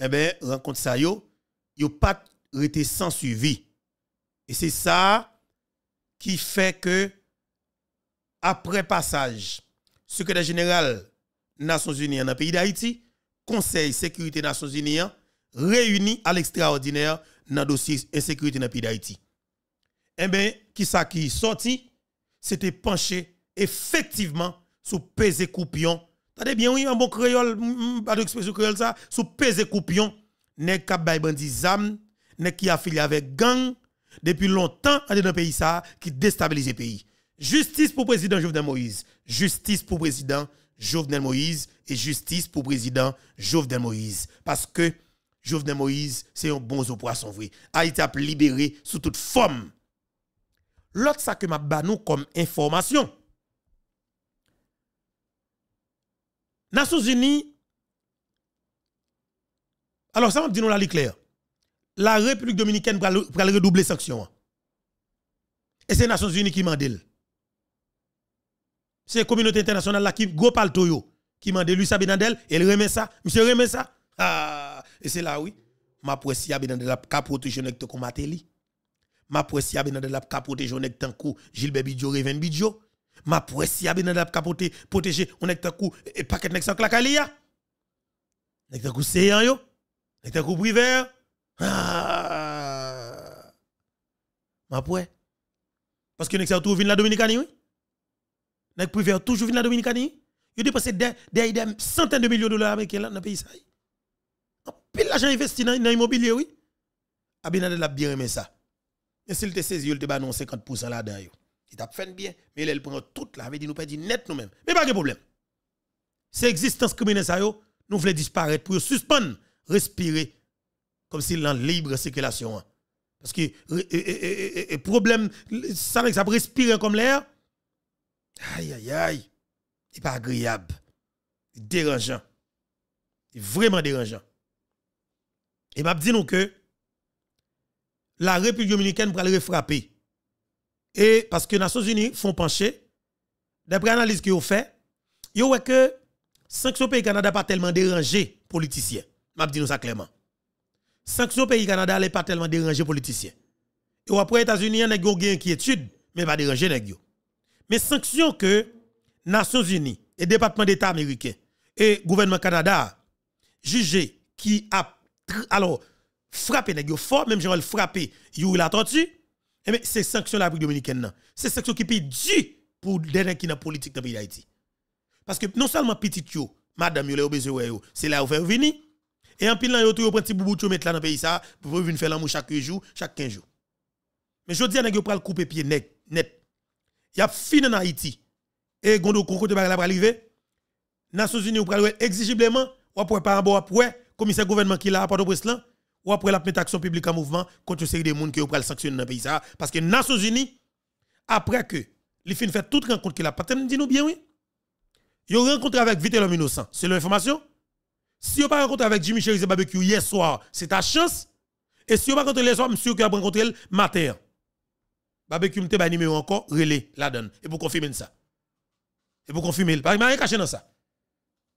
Eh bien, rencontre ça yo, yo pas été sans suivi. Et c'est ça qui fait que après passage, secrétaire général Nations Unies dans le pays d'Haïti, Conseil sécurité Nations Unies réuni à l'extraordinaire dans le dossier insécurité dans le pays d'Haïti. Eh bien, qui ça qui sorti, c'était penché effectivement sous pesé coupion. T'as bien, oui, un bon créole, pas d'expression créole ça, sous pesé coupion, n'est bay bandi zam, n'est qui affilié avec gang, depuis longtemps, dans le pays ça, qui déstabilise le pays. Justice pour président Jovenel Moïse. Justice pour président Jovenel Moïse et justice pour président Jovenel Moïse. Parce que Jovenel Moïse, c'est un bon poisson vrai. Haïti a libéré sous toute forme. L'autre ça que m'a nous comme information. Nations Unies, alors ça m'a dit nous la clair. La République dominicaine va redoubler sanctions. Et c'est Nations Unies qui mandel. C'est la communauté internationale qui le toyo qui mande lui Sabinadel et il remet ça. Monsieur remet ça. Ah et c'est là, oui, ma presse y a bien de la ka protéger nek te combattre li. Ma presse y a bien de la ka protéger nek tan kou Gilbert Bidjo Reven Bidjo. Ma presse y a bien de la ka protéger nek tan kou et paquet nek sans claka li ya. Nek tan kou séant yo. Nek tan kou privé. Ah. Ma presse. Parce que nek toujours vinn la Dominicanie, oui. Nek privé toujours vinn la Dominicanie. Yo dépassé des, des, centaines de millions de dollars américains dans le pays ça. Pile l'argent investi dans l'immobilier, oui. Abinadel a bien aimé ça. Mais s'il te saisi, il te bat non 50% là-dedans. Il t'a fait bien, mais il prend tout là, veut dire nous dit net nous-mêmes. Mais pas de problème. C'est existence criminelle ça yo, nous voulons disparaître pour suspendre, respirer comme s'il en libre circulation. hein. Parce que le problème, ça ça respirer comme l'air. Aïe aïe aïe. C'est pas agréable. Dérangeant. Vraiment dérangeant. Et m'a dit nous que la République dominicaine pour le frapper. Et parce que les Nations Unies font pencher, d'après l'analyse qu'ils ont fait, ils ont que sanction pays Canada pas tellement dérangé politiciens. M'a dit nous ça clairement. Sanction pays Canada n'est pas tellement dérangé politiciens. Et après États-Unis, il y a une inquiétude, mais pas nèg yo. Mais sanction que Nations Unies et département d'État américain et gouvernement Canada jugé qui a alors frappé nèg fort même genre frappé you la tortue et mais c'est sanction la République dominicaine. C'est sanction qui pays dû pour nèg qui dans politique dans pays d'Haïti. Parce que non seulement petit yo, madame yo besoin c'est là où faire venir et en pile là yo tout prend petit boubou mettre là dans pays ça pour venir faire l'amour chaque jour, chaque 15 jours. Mais je dis nèg yo pral couper pied net net. Y a fini en Haïti et gondo koko te bagala arriver. Nations Unies ou pral exigiblement ou après par bas après commissaire gouvernement qui là à Port-au-Prince ou après la mettre action publique en mouvement contre une série de monde qui ou pral sanctionner dans pays parce que Nations Unies après que les fin fait toute rencontre qu'il a pas dit nous bien oui? Yo rencontré avec Vitel innocent, c'est l'information? Si vous pas rencontré avec Jimmy Cherise Barbecue hier soir, c'est ta chance? Et si vous pas rencontré hier soir, monsieur qui a rencontré le matin. Barbecue m'te ba numéro encore, relais la donne. Et pour confirmer ça. Et pour confirmer, m'a rien caché dans ça.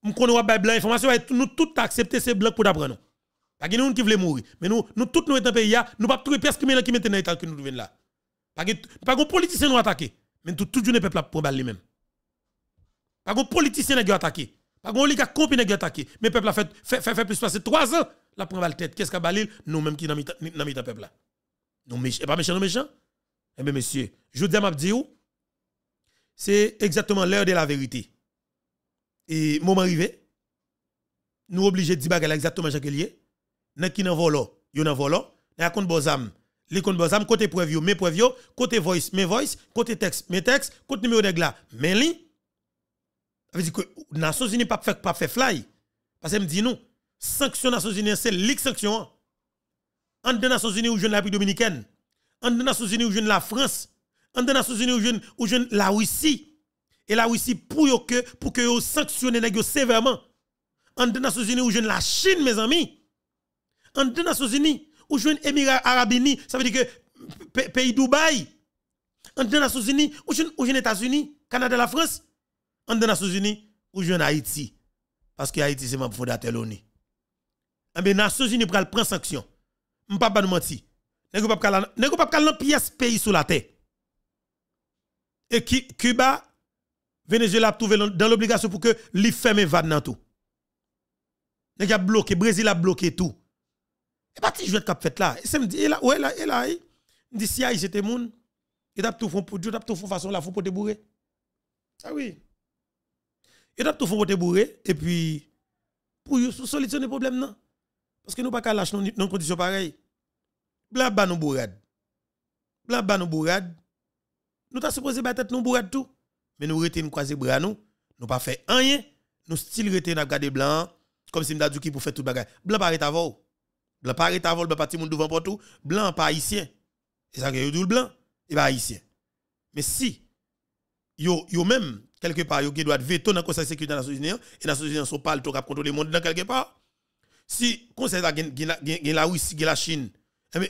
Nous connaissons pas blanc information, nous tout accepter ces blancs pour d'apprendre. Que nous qui voulons mourir. Mais nous, nous tous nous étant pays, nous pas trouver criminelle qui mettent dans que nous venons là. Que pas de politicien nous attaquer. Mais tout tout le peuple pour balle lui-même. Pas de politicien qui attaqué. Pas de oligarque compagnie qui attaqué. Mais peuple a fait fait fait, plus passer 3 ans la prend balle tête. Qu'est-ce qu'a balil nous même qui dans dans peuple là. Nous méchants, pas méchants, nous méchants. Eh bien, monsieur, je vous dis c'est exactement l'heure de la vérité. Et moment arrivé, nous obligés de dire exactement ce qu'il y a. N'a qui nan volo, yo nan volo, n'a compte bozam. Les compte bozam côté preuve yo, mes preuve yo, côté voice, mes voice, côté texte, mes texte, côté numéro de gla, mais li. Ça veut dire que Nations Unies pas fait pas fait fly. Parce que me dit nous, sanction Nations Unies c'est ligue sanction. En de Nations ou jeune la République dominicaine, en de Nations Unies ou jeune la France, en de Nations Unies ou jeune ou la Russie. Et la Russie pour que pour que yo sanctionne nèg yo sévèrement. En de Nations Unies ou jeune la Chine mes amis. En de Nations Unies ou jeune Émirats Arabes ça veut dire que pays Dubaï. En de Nations Unies ou jeune ou jeune États-Unis, Canada la France. En de Nations Unies ou jeune Haïti. Parce que Haïti c'est membre fondateur l'ONU. Eh bien, Nations Unies prend sanction. M'pa pas nous mentir. Nèg pas kal nèg pas kal nan pièce pays sous la terre. Et Cuba Venezuela a trouvé dans l'obligation pour que li ferme vanne dans tout. Nèg a bloqué Brésil a bloqué tout. Et pas ti jouet k'ap fait là. Et ça me dit là ouais là et là. Me dit si c'était moun, il t'a tout font pour tout façon faut pour te bourrer. Ah oui. Il t'a tout font pour te bourrer et puis pour solutionner problème non. Parce que nous pas qu'à lâcher dans dans condition pareille. Blanc ba nous bourrade. Blanc ba nous bourrade. Nous t'a supposé battre nous bourrade tout. Mais nous rete nous croiser bras nous, nous pas fait rien. Nous style rete n'a garder blanc comme si m'da qui pour faire tout bagage. Blanc pas avant. Blanc pas avant, blanc devant pour tout. Blanc pas haïtien. Et ça que dit le blanc, il pas haïtien. Mais si yo yo même quelque part yo qui doit veto dans conseil sécurité des Nations Unies et Nations Unies sont pas le tout cap contrôler le monde dans quelque part si conseil la la- Russie la Chine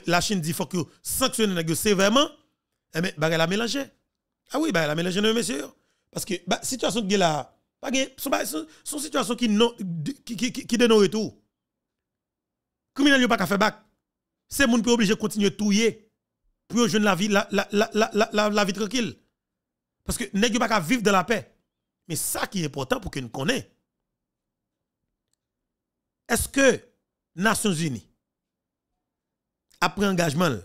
la Chine dit faut que sanctionner sévèrement. Eh bien bagay la mélanger. Ah oui bagay la mélanger non monsieur. Parce que bah, situation qui là pas gen son situation qui non qui qui qui, non retour criminel pas ka faire bac. C'est moun qui obligé de continuer touyer pour joindre la vie la la la la, la, la, la vie tranquille. Parce que nèg pas ka vivre dans la paix. Mais ça qui est important pour que nous connaissons est-ce que Nations Unies a pris engagement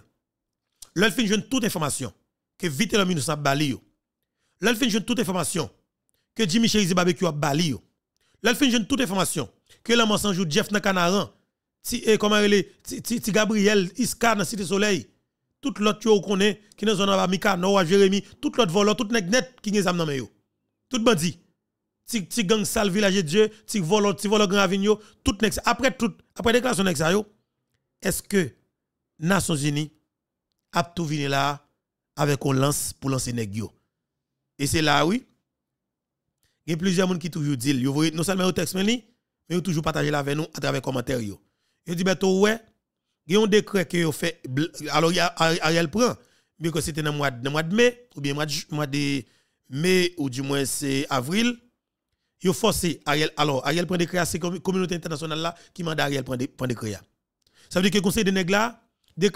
L'elle fin jeune toute information que vite l'homme nous a bali. L'elle fin toute information que Jimmy Cherise Barbecue a bali. L'elle fin jeune toute information que l'homme sans joue Jeff Nakanaran eh, comment est, ti, Gabriel, Iska dans Cité Soleil, tout l'autre yo connaît, qui dans zone en Mika, Noah, Jérémy, tout l'autre voleur, tout nèg net qui gen zam nan yo. Tout bandi. Ti, ti gang sale village de Dieu, ti voleur, ti voleur grand avignon, tout nèg après tout, après déclaration nèg yo, est-ce que Nations Unies a tout venu là avec un lance pour lancer nèg? Et c'est là, oui. Il y a plusieurs gens qui toujours disent, yo voyez, non seulement au texte, mais mais toujours partager là avec nous à travers commentaires. Yo, yo dit, beto, ouais, il y a un décret que yo fait, alors il a Ariel prend, bien que c'était dans le mois, de mai, ou bien mois de, mois de mai, ou du moins c'est avril, yo forcé Ariel, alors Ariel prend décret à ces communautés communauté internationale là, qui mande Ariel prend décret. Ça veut dire que le conseil des nègres là,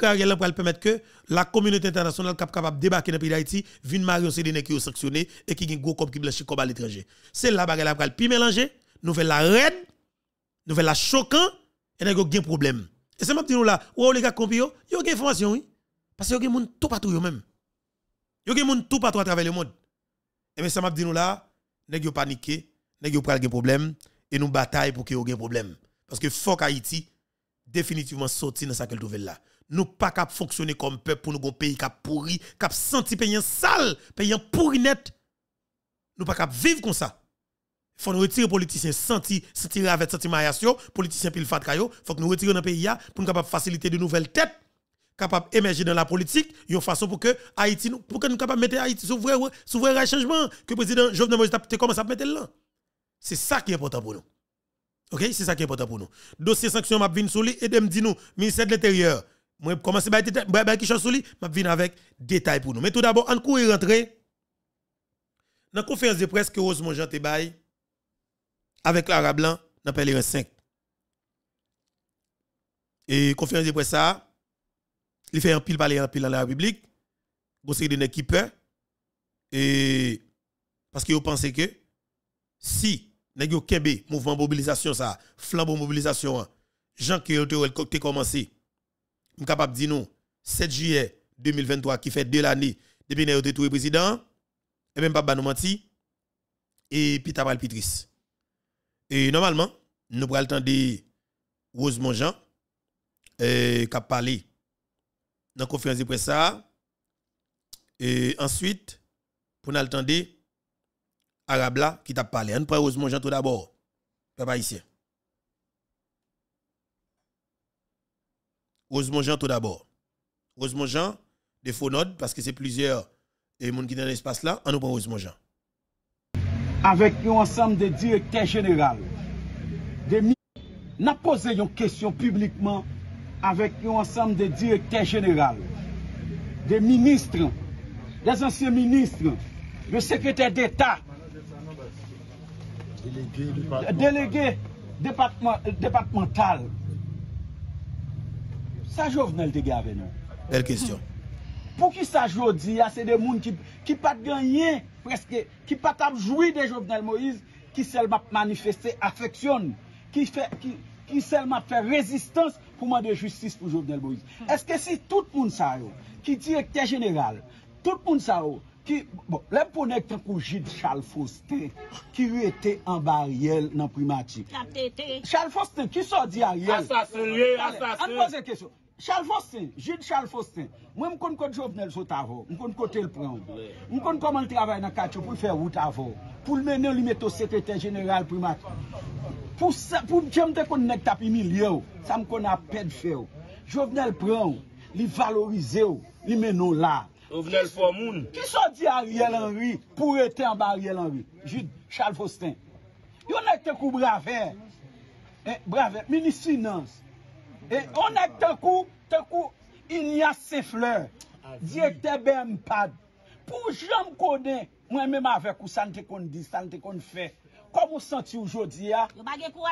Ariel pour permettre que la communauté internationale cap capable débarquer dans le pays d'Haïti, vienne marier ces qui ont sanctionné et qui ont gros comme qui blanchi comme à l'étranger. C'est là bagarre pral pi mélanger, fait la raide, fait la choquant et nous avons un problème. Et c'est même dit nous là, ou les gars compi yo, yo information oui. Parce que yo gen moun tout partout yo même. Yo gen moun tout partout à travers le monde. Et mais ça m'a dit nous là, nèg yo paniqué, nèg yo pral problème et nous bataille pour que yo gen problème. Parce que faut qu'Haïti définitivement sorti dans sa qu'elle trouve là. Nous pas cap fonctionner comme peuple pour nous un pays cap pourri, cap senti payant sale, payant pourri net. Nous pas cap vivre comme ça. Faut nous retirer politiciens senti senti avec senti maillation, politiciens pile fat kayo, faut que nous retirer dans pays pour nous capable faciliter de nouvelles têtes capable émerger dans la politique, une façon pour que Haïti nous- pour que nous capable mettre Haïti sur vrai vrai changement que le président Jovenel Moïse a commencé à mettre là. C'est ça qui est important pour nous. OK, c'est ça qui est important pour nous. Dossier sanction m'a vinn sous et de me dit nous ministère de l'intérieur. Moi commencer par m'a vinn avec détail pour nous. Mais tout d'abord, on courir rentrer dans la conférence de presse que Rosemont Jean te bail avec Lara Blanc dans Pèlerin 5. Et conférence de presse ça, il fait un pile parler en pile dans la République. Vous savez des qui peur et parce que vous pensez que si nèg yo kembe mouvement mobilisation ça, flambeau mobilisation, Jean qui a commencé, suis capable de dire nous 7 juillet 2023 qui fait deux l'année depuis que vous tout président et même pas nous et puis t'as Pitris. Et normalement, nous prenons le temps de Rosemont Jean euh, qui a parlé dans la conférence de presse. Et ensuite, pour nous attendre Arabe là qui t'a parlé. On prend Rosemont Jean tout d'abord. Papa ici. Rosemont Jean tout d'abord. Rosemont Jean, des faux notes, parce que c'est plusieurs et monde qui dans l'espace là, on nous prend Rosemont Jean. avec un ensemble de directeurs généraux. De n'a posé une question publiquement avec un ensemble de directeurs généraux, des ministres, des anciens ministres, le secrétaire d'État, délégué département, départemental. Sa Jovenel te gave nou? Bel kestyon. *laughs* Pou ki sa jodi ya se de moun ki, ki pat ganyen preske, ki pat apjoui de Jovenel Moïse, ki selman manifeste afeksyon, ki, ki, ki selman fe rezistans pouman de justice pou Jovenel Moïse. Eske si tout moun sa yo, ki direkter general, tout moun sa yo, ki, bon, lem pou nek ten kou Jid Charles Faustin, ki yo ete an bariel nan primati. Charles Faustin, ki so di a riel? Asasye, asasye. An pose kesyon. Charles Faustin, Jude Charles Faustin, mwen m kon kote Jovenel sot avon, m kon kote l pran, m kon koman l travay nan katyo pou l fè wout avon, pou l menen li meto sekretèr general primat. Pou, pou jem te kon nek tapi milye ou, sa m kon apèd fè ou. Jovenel pran ou, li valorize ou, li menon la. Jovenel fò moun. Ki so di Ariel Henry pou ete an ba Ariel Henry? Jude Charles Faustin. Yo nek te kou brave, eh, brave, mini sinans. E on ek te kou, te kou, Inyas Sefleur, ah, direkte BMPAD. Pou jom konen, mwen mèm avek ou san te kon di, san te kon fe. Kom ou santi oujodi ya,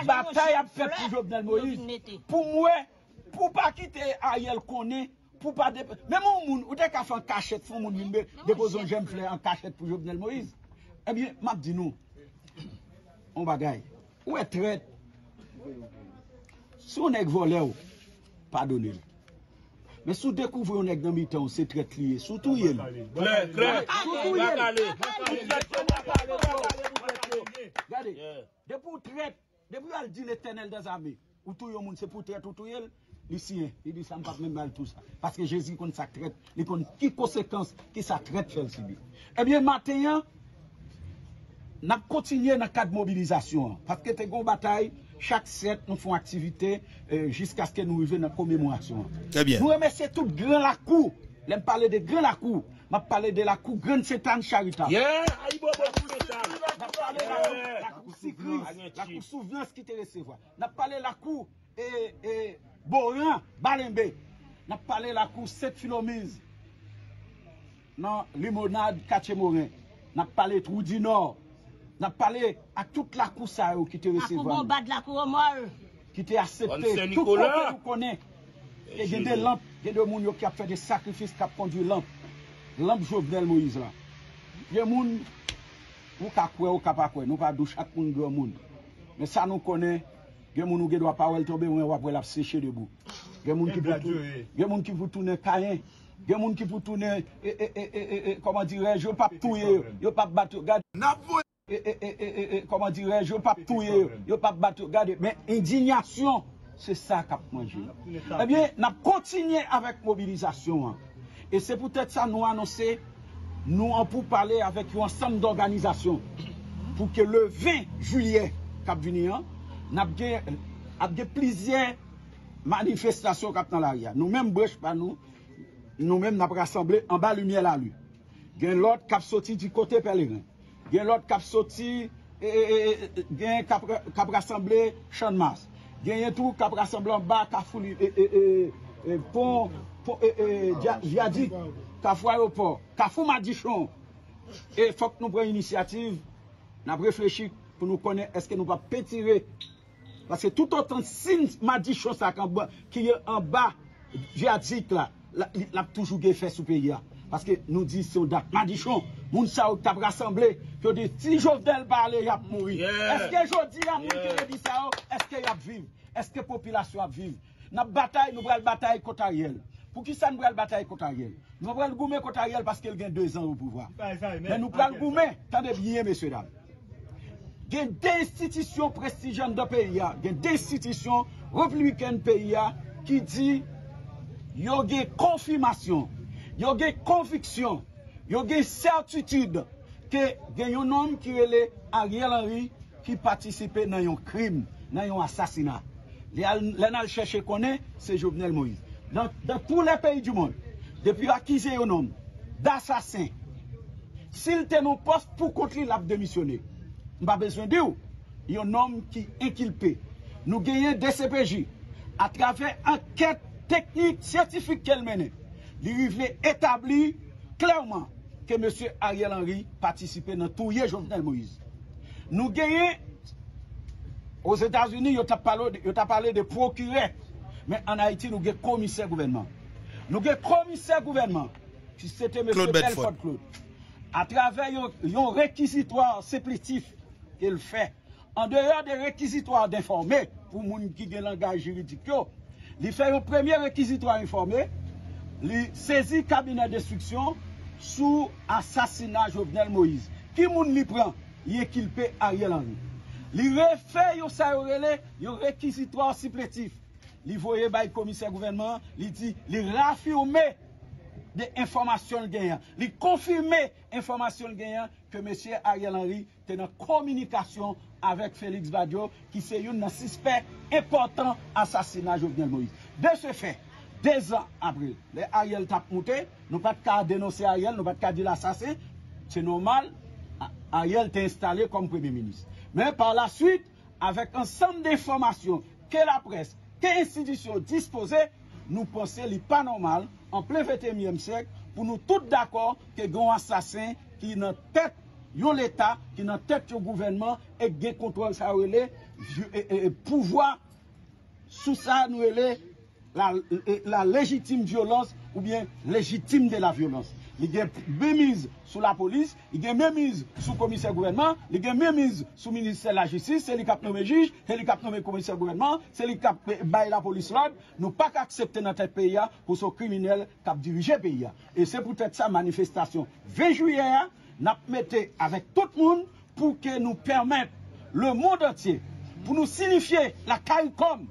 batay ap fet pou Jovenel Moïse. Pou mwen, pou pa kite a yel konen, pou pa dep... Mèm ou moun, ou dek a fè an kachet, fè moun mèm depozon jem flè an kachet pou Jovenel Moïse. Eh Ebyen, map di nou, on bagay, ou e tret, Sou nèk vole ou, padone li. Men sou dekouvre yon ek nan mi tan ou se tret liye, sou tou yel. Kle, kle, sou tou yel. Gade, depou tret, depou al di l'Eternel de zame, ou tou yon moun se pou tret ou tou yel, li siye, li di sa mpap men mal tout sa. Paske Jezi kon sa tret, li kon ki konsekans ki sa tret fel si bi. Ebyen matenyan, nan kontinye nan kat mobilizasyon. Paske te kon batay, Chak set nou fon aktivite euh, Jiska skè nou rive nan komemoration Nou remese tout gran lakou Lèm pale de gran lakou Map pale de lakou gran setan charita. Yeah. Nap pale yeah. lakou sikris yeah. Lakou souvenans ki te resevwa Nap pale lakou eh, eh, Boran, Balenbe Nap pale lakou set filomiz Nan limonade Katche Morin Nap pale trou di nor N'a parlé à toute la cour ça qui te recevra. Bon bas de la cour Qui t'a accepté tout côté nous connaît. Et il y a des lampes, il y a des gens qui ont fait des sacrifices, qui ont conduit lampes. Lampes Jovenel Moïse là. Il y a des gens ou ka kwe ou ka pa kwe, nou pa dou chak moun gwa moun. Men sa nou konen, gen moun ou gen dwa pa wel tobe, mwen wap wel ap seche debou. Gen moun ki pou toune kayen, gen moun ki pou toune, e, e, e, e, e, koman dire, yo pap touye, yo pap batou. E, e, e, Koman direj, yo pap touye, yo pap batou, gade, men indignasyon, se sa kap manje. Ebyen, eh nap kontinye avèk mobilizasyon an. E se pou tèt sa nou anonsè, nou an pou pale avèk yon ansam d'organizasyon. Pou ke le 20 juyè kap vini an, nap gen, ap gen plizye manifestasyon kap nan la ria. Nou menm brech pa nou, nou menm nap rassemble an ba lumiè la lu. Gen lot kap soti di kote pelè ren. gen lot kap soti, e, e, e, gen kap, kap rassemble chan mas. Gen yon tou kap rassemble an ba, kap founi, pon, pon viadik, kap fwa yo po, kap foun madichon. E fok nou pren inisiativ, nan reflechi pou nou konen eske nou pa petire. Paske tout otan sin madichon sa kan ba, ki yon an ba viadik la, la, la, la toujou gen fè sou peyi ya. Paske nou di se ou dat madichon, moun sa ou tap rassemble, yo di si Jovdel Barle yap mouri. Yeah. Eske jodi yap mouri yeah. kere di sa ou, eske yap viv, eske popilasyon ap viv. Nap batay, nou brel batay konta riel. Pou ki sa nou brel batay konta riel? Nou brel goumen konta riel paske el gen 2 an ou pouvwa. Men nou brel goumen, tande biye mesye dam. Gen de institisyon prestijan da peyi ya, gen de institisyon republiken peyi ya, ki di yo gen konfirmasyon yo gen konfiksyon, yo gen certitude ke gen yon nom ki rele Ariel Henry ki patisipe nan yon krim, nan yon asasina. Le nan chèche konè, se Jovenel Moïse. Dans, dans tous les pays du monde, depuis acquise un homme d'assassin, s'il te non poste pour contrer l'a démissionné, pas besoin de vous. Il y a un homme qui inculpé. Nous gagnons des CPJ à travers enquête technique scientifique qu'elle menait. li rivle etabli klerman ke M. Ariel Henry patisipe nan touye Jovenel Moïse. Nou genye, os Etats-Unis, yo ta pale de prokure, men an Haiti nou gen komise gouvenman. Nou gen komise gouvenman, ki sete M. Belfort Claude. A travè yon rekizitwa sepletif ke l fè, an deyè de rekizitwa d'informé, pou moun ki gen langaj juridik yo, li fè yon premye rekizitwa informé, li sezi kabinet destriksyon sou asasina Jovenel Moïse. Ki moun li pran, ye kilpe Ariel Henry. Li refe yo sa yo rele, yo rekizitwa sipletif. Li voye bay komiser gouvenman, li di, li rafirme de informasyon genyen. Li konfirme informasyon genyen ke mesye Ariel Henry tenan komunikasyon avek Félix Badiou ki se yon nan sispek important asasina Jovenel Moïse. De se fey, Dez an apre, le Ariel tap moutè, nou pat ka denose Ariel, nou pat ka di l'assassin, se normal, Ariel te installe kom premier ministre. Men par la suite, avèk ansam de formasyon, ke la pres, ke insidisyon dispose, nou pense li pa normal, an ple 21e sèk, pou nou tout d'akor, ke goun assassin ki nan tèt yo l'Etat, ki nan tèt yo gouvenman, ek gen kontrol sa wè lè, pouvoi sou sa nou lè, la, e, la legitime violans ou bien legitime de la violans. Li gen mèmise sou la polis, li gen mèmise sou komiser gouvernement, li gen mèmise sou minister la justice, se li kap nome jij, se li kap nome komiser gouvernement, se li kap bay la polis lòd, nou pa k'aksepte nan te peya pou sou kriminel kap dirije peya. E se pou tèt sa manifestasyon 20 juyè, nap mette avèk tout moun pou ke nou permèt le moun dotye, pou nou sinifye la CARICOM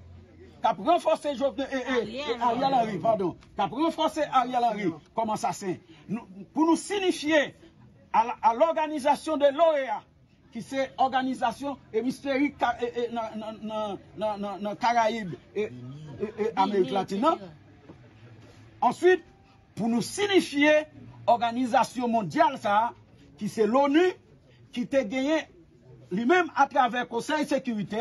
Cap renforcer Jovenel eh, eh, Ariel, eh, Ariel Henry, pardon. Cap renforcer Ariel Henry comme assassin. Nous, pour nous signifier à, à l'organisation de l'OEA, qui c'est organisation hémisphérique eh, eh, dans Caraïbes et, Amérique latine. Ensuite, pour nous signifier organisation mondiale ça, qui c'est l'ONU, qui t'a gagné lui-même à travers Conseil de sécurité,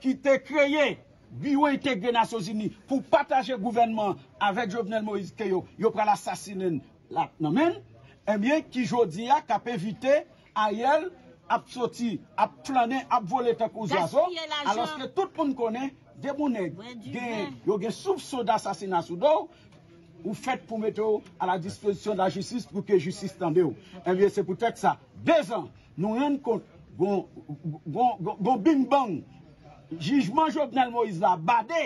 qui t'a créé Biyo integre Nasyon Zini pou pataje gouvenman avek Jovenel Moïse Keyo, yo pral asasinen la namen, ebyen ki jodi ya kap evite Ariel ap soti, ap plane, ap vole tak ou zazo, aloske tout moun konen, de mounen gen, yo gen soupso d'asasina sou do, ou fet pou mette ou a la disposisyon da justice pou ke justice tende ou. Ebyen se pou tek sa, dezan, nou ren kont, gon, gon, gon, gon bing bang, jijman Jovenel Moïse la bade,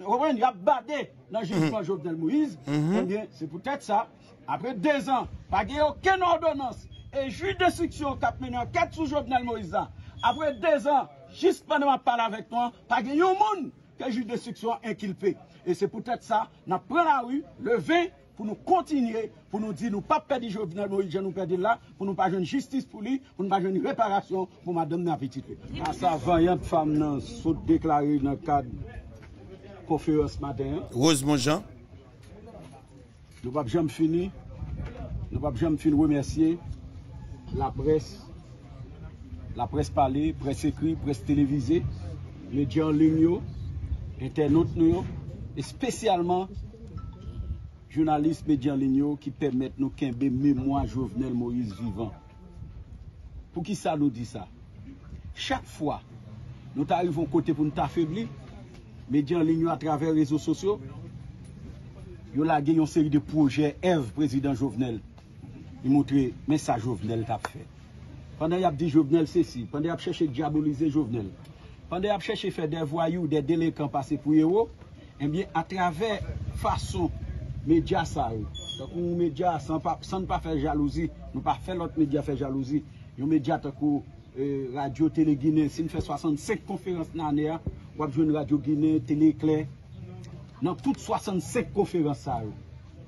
repren, ya bade nan jijman mhm. Jovenel Moïse, ebyen, se pou tèt sa, apre 2 an, pa ge yo ken ordonans, e jwi de siksyon kap menan ket sou Jovenel Moïse la, apre 2 an, jis paneman pala vek ton, pa ge yo moun, ke jwi de siksyon enkilpe. E se pou tèt sa, nan pren la ou, le 20, pour nous continuer, pour nous dire, nous pas perdre Jovenel Moïse, nous perdre là, pour nous pas une justice pour lui, pour nous pas une réparation pour madame la petite. À sa vaillante femme, nous sont déclarée dans le cadre conférence matin. Rose Monjean. Nous ne pouvons jamais finir. Nous ne pouvons jamais finir remercier la presse, la presse parlée, presse écrite, presse télévisée, médias en ligne, internautes, et spécialement jounalist medyan linyo ki pemet nou kenbe memwa Jovenel Moïse vivan. Pou ki sa nou di sa? Chak fwa, nou ta arrivon kote pou nou ta febli, medyan linyo a traver rezo sosyo, yo la gen yon seri de proje ev prezident Jovenel. Yon montre, men sa Jovenel tap fe. Pande yap di Jovenel se si, pande yap chèche diabolize Jovenel, pande yap chèche fè de voyou, de delekan pase pou yo, enbyen a eh traver fason medya sa yo. Takou medya san pa, san pa fè jalouzi, nou pa fè lot medya fè jalouzi. Yo medya takou eh, radio Tele Guinè, sin fè 65 konferans nan anè, wap joun radio Guinè, Tele Eclair. Nan tout 65 konferans sa yo.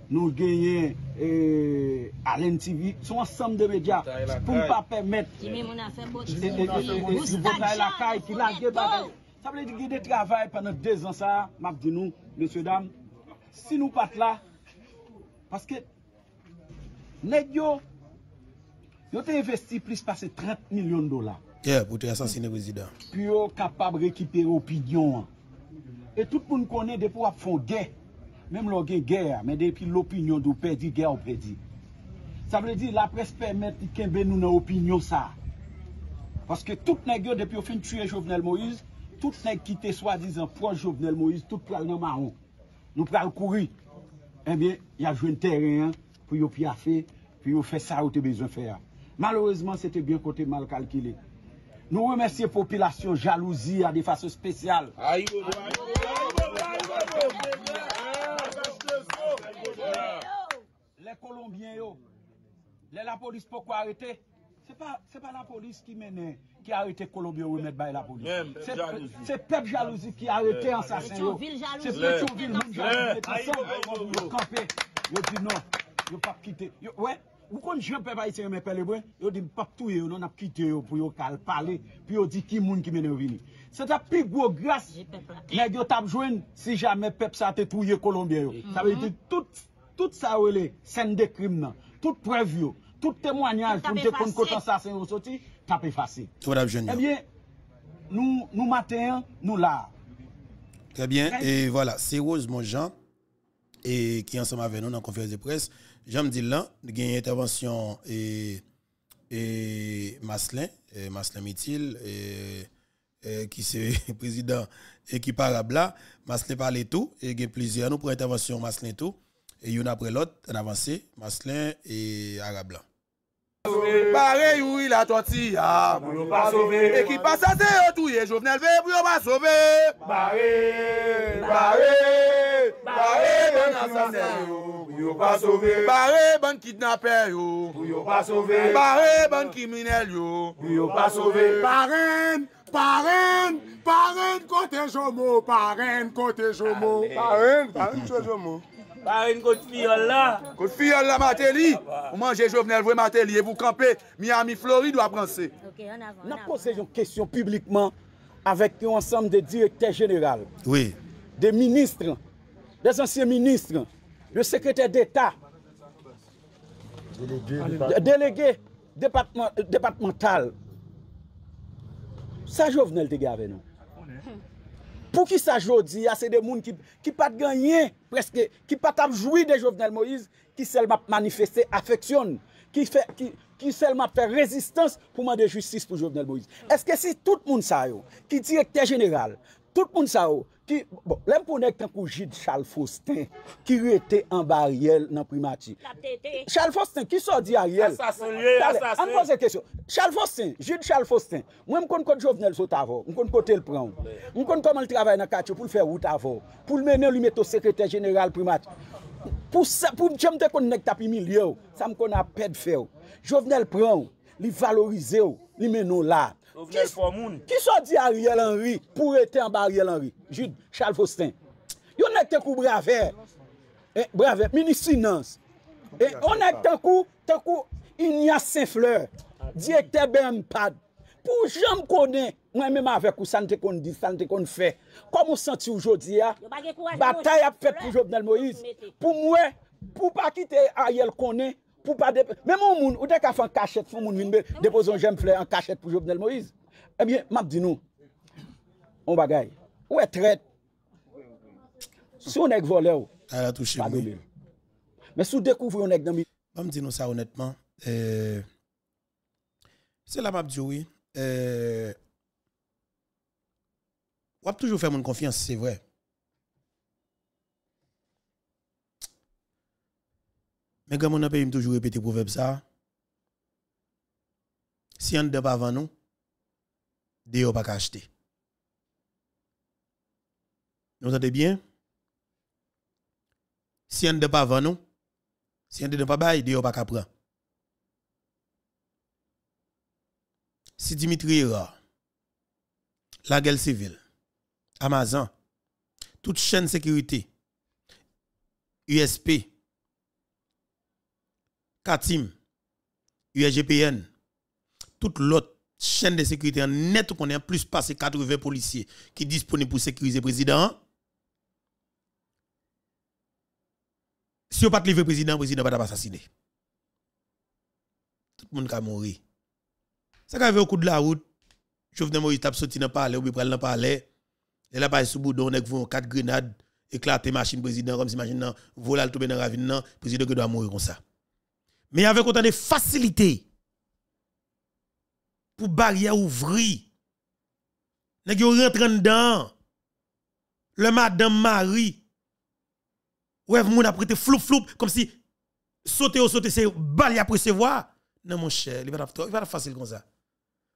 Nou genyen eh, Alen TV, son ansam de medya pou pa pèmèt. Kimi moun a fè bot. Boutay eh, eh, eh, lakay ki lage bagay. Sa ple di gide travay panan 2 an sa, map di nou, monsye dam, si nou pat la, paske neg yo, yo te investi plis pase 30 milyon dola. Yeah, pou te asasine prezident. Pi yo kapab rekipere opinyon an. E tout moun konen de pou ap fon gè, mèm lò gen gè, mè depi l'opinyon d'ou pedi gè ou pedi. Sa vle di la pres permèt li kenbe nou nan opinyon sa. Paske tout neg yo depi ou fin tue Jovenel Moïse, tout neg ki te swadizan proj Jovenel Moïse, tout pral nan maron. nou pral kouri, ebyen, ya jwen teren pou yo piafe, pou yo fe sa ou te bezon fe a. Malouzman, se te bien kote mal kalkile. Nou remersye popilasyon jalouzi a de fasyon spesyal. Le Kolombien yo, le la polis pou kwa arete, Se pa, pa la polis ki mene, ki arete Kolombia ou met bay la polis. Se pep jalouzi ki arete ansasen yo. Se Petroville moun jalouzi etan son. Yo kampe, yo di non, yo pap kite. Ouè, ou kon jen pep a iti reme pele bwen, yo di pap touye yo, non ap kite yo pou yo kal pale, pou yo di ki moun ki mene yo vini. Se ta pi gwo gras, neg yo tap jwen, si jame pep sa te touye Kolombia yo. Sa ve di tout sa wele, sen de krim nan, tout prev yo. Tout témoignage Tout pour te kotan ça c'est sorti, tape effacé. Eh bien, nous nous matin, nous là. Très bien. Et voilà, c'est Rose Monjean et qui est ensemble avec nous dans la conférence de presse. J'aime dire là, il y a une intervention et, et Maslin, et Maslin Mitil, et, et qui c'est *laughs* président équipe arabe là. Maslin parle tout, et il y a plusieurs. Nous pour intervention Maslin tout, et une après l'autre, on avance, Maslin et arabe là. Pare yu il atoti ya Pou yo pa sove Ekipa sa se yo touye Jovenel ve pou yo pa sove Pare Pare Pare ban asasen yo Pou yo pa sove Pare ban kidnaper yo. Pou yo pa sove Pare ban kriminel yo. Pou yo pa sove Paren Paren Paren kote jomo Paren kote jomo. Paren Paren kote jomo. Par une côte fiole là. Côte fiole la Matéli, vous mangez Jovenel Voué Matéli et vous campez Miami, Floride ou à Prancé. Ok, en avant. Avant. posé une question publiquement avec un ensemble de directeurs généraux, Oui. des ministres, des anciens ministres, le secrétaire d'État, délégué département, départemental. Ça, Jovenel te avec nous. Pou ki sa jodi, ase de moun ki, ki pat ganyen, preske, ki pat apjoui de Jovenel Moïse, ki selman manifeste afeksyon, ki, fe, ki, ki selman fe rezistans pou man de justis pou Jovenel Moïse. Eske si tout moun sa yo, ki direkte general, tout moun sa yo, Ki, bon, lem pou nek tan kou Jid Charles Faustin ki rete an ba Ariel nan primati. Charles Faustin, ki so di Ariel? An pon se kesyon. Charles Faustin, Jid Charles Faustin, mwen m kon kon Jovenel sou tavo, m kon kote l pran, m kon kon man l travay nan kache pou l fè ou tavo, pou l menen l meto sekretèr general primati. Pou, pou m jem te kon nek tapi milye ou, sa m kon apèd fè ou. Jovenel pran ou, li valorize ou, li menon la ou. Ki so di Ariel Henry pou ete an ba Ariel Henry? Jude Charles Faustin. Yon net te kou braver. Eh, braver, minisinans. Eh, on net te kou, te kou, Ignace Saint-Fleur, direkte BMPAD. Pou jom konen, mwen mèm avèk ou san te kon di, san te kon fè. Kom ou santi ou jodi ya, batay ap fè pou Jovenel Moïse. Pou mwen, pou pa ki te Ariel konen, pour pas dé- même un moun, ou dès qu'à faire cachette, faut moun déposer un j'aime fleur en cachette pour Jovenel Moïse. Eh bien, m'a dit nous, on bagaille. Ou est traite? Si on est voleur, Elle a touché. Mais si on découvre on est dans Je me dire ça honnêtement. Euh, c'est là que je oui. Euh, on a toujours fait mon confiance, c'est vrai. Mais comme on a toujours répété proverbe ça. Si on ne pas avant nous, Dieu pas acheter. Vous entendez bien? Si on ne pas avant nous, si on ne pas bail, Dieu pas prendre. Si Dimitri Hira, la guerre civile, Amazon, toute chaîne sécurité, USP, Katim, USGPN, toute l'autre chaîne de sécurité en net qu'on est plus passé 80 policiers qui disponibles pour sécuriser le président. Si on pas le président, le président va pas assassiner. Tout le monde va mourir. Ça quand au coup de la route, Jovenel Moïse tape sorti dans palais ou bien pral dans palais. Et là, par sous boudon, on a quatre grenades, éclater machine président, comme si machine nan, voler le tomber dans ravine, nan, président doit mourir comme ça. Mais avec autant de facilité pour barrière ouvrir, nèg yo rentre dedans. Le madame Marie, ouais, moun a prêté floup floup, comme si sauter ou sauter, c'est balle à recevoir. Non, mon cher, il va pas facile comme ça.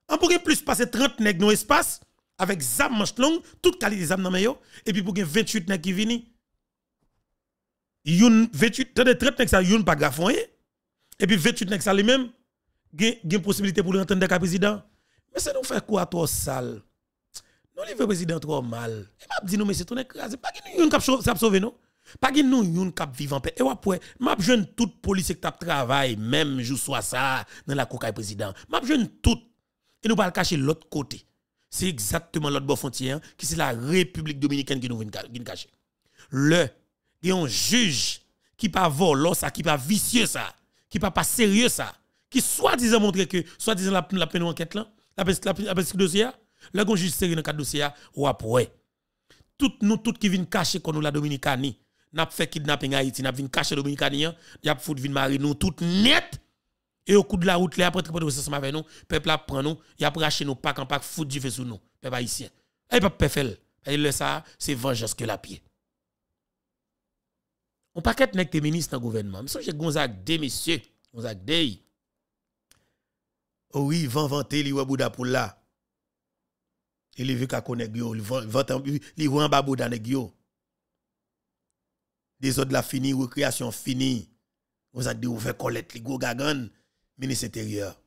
On pourrait plus passer 30 nèg dans l'espace avec zam manche longue, toute qualité zam dans yo et puis pour gen 28 nèg qui vini. Youn 28 tande 30 nèg ça youn pas grafon et puis 28 nèg ça lui-même gen possibilité pour l'entendre le président. Mais ça nous fait quoi trop sale? Non le président trop mal. Et m'a dit nous mais c'est ton écrasé pas gen youn k'ap sauver sauver non? Pas gen nou youn k'ap vivre en paix. Et après m'a jeune toute police qui t'a travail même jour soit ça dans la cocaille président. M'a jeune tout et nous pas le cacher l'autre côté. C'est exactement l'autre bord frontière qui c'est la République dominicaine qui nous vient cacher. Le il y a un juge qui pas volant ça, qui pas vicieux ça, qui pas pas sérieux ça, qui soi-disant montre que soi-disant la, la peine enquête là, la la dossier, le gon juge sérieux dans cadre dossier ou après. Tout nous tout qui viennent cacher qu'on nous la Dominicanie, n'a fait kidnapping Haïti, n'a vinn cacher Dominicanie, y a fout vinn marier nous tout net. Et au coup de la route, là, après, après, ensemble avec nous, peuple a prend nous, il a racheté nous, pack en pack, fout du feu sous nous, peuple haïtien. Et pas peuple. Et le ça, c'est vengeance que la pied. On paquet nek te ministre dans le gouvernement. Mais j'ai Gonzague des messieurs, Gonzague des. Oh oui, van vanter li wabouda pour là. Il veut qu'à connaître yo, vante li en bas bouda nèg yo. Des autres la fini, récréation fini. Gonzague de ouvert colette li go gagan, ministre intérieur.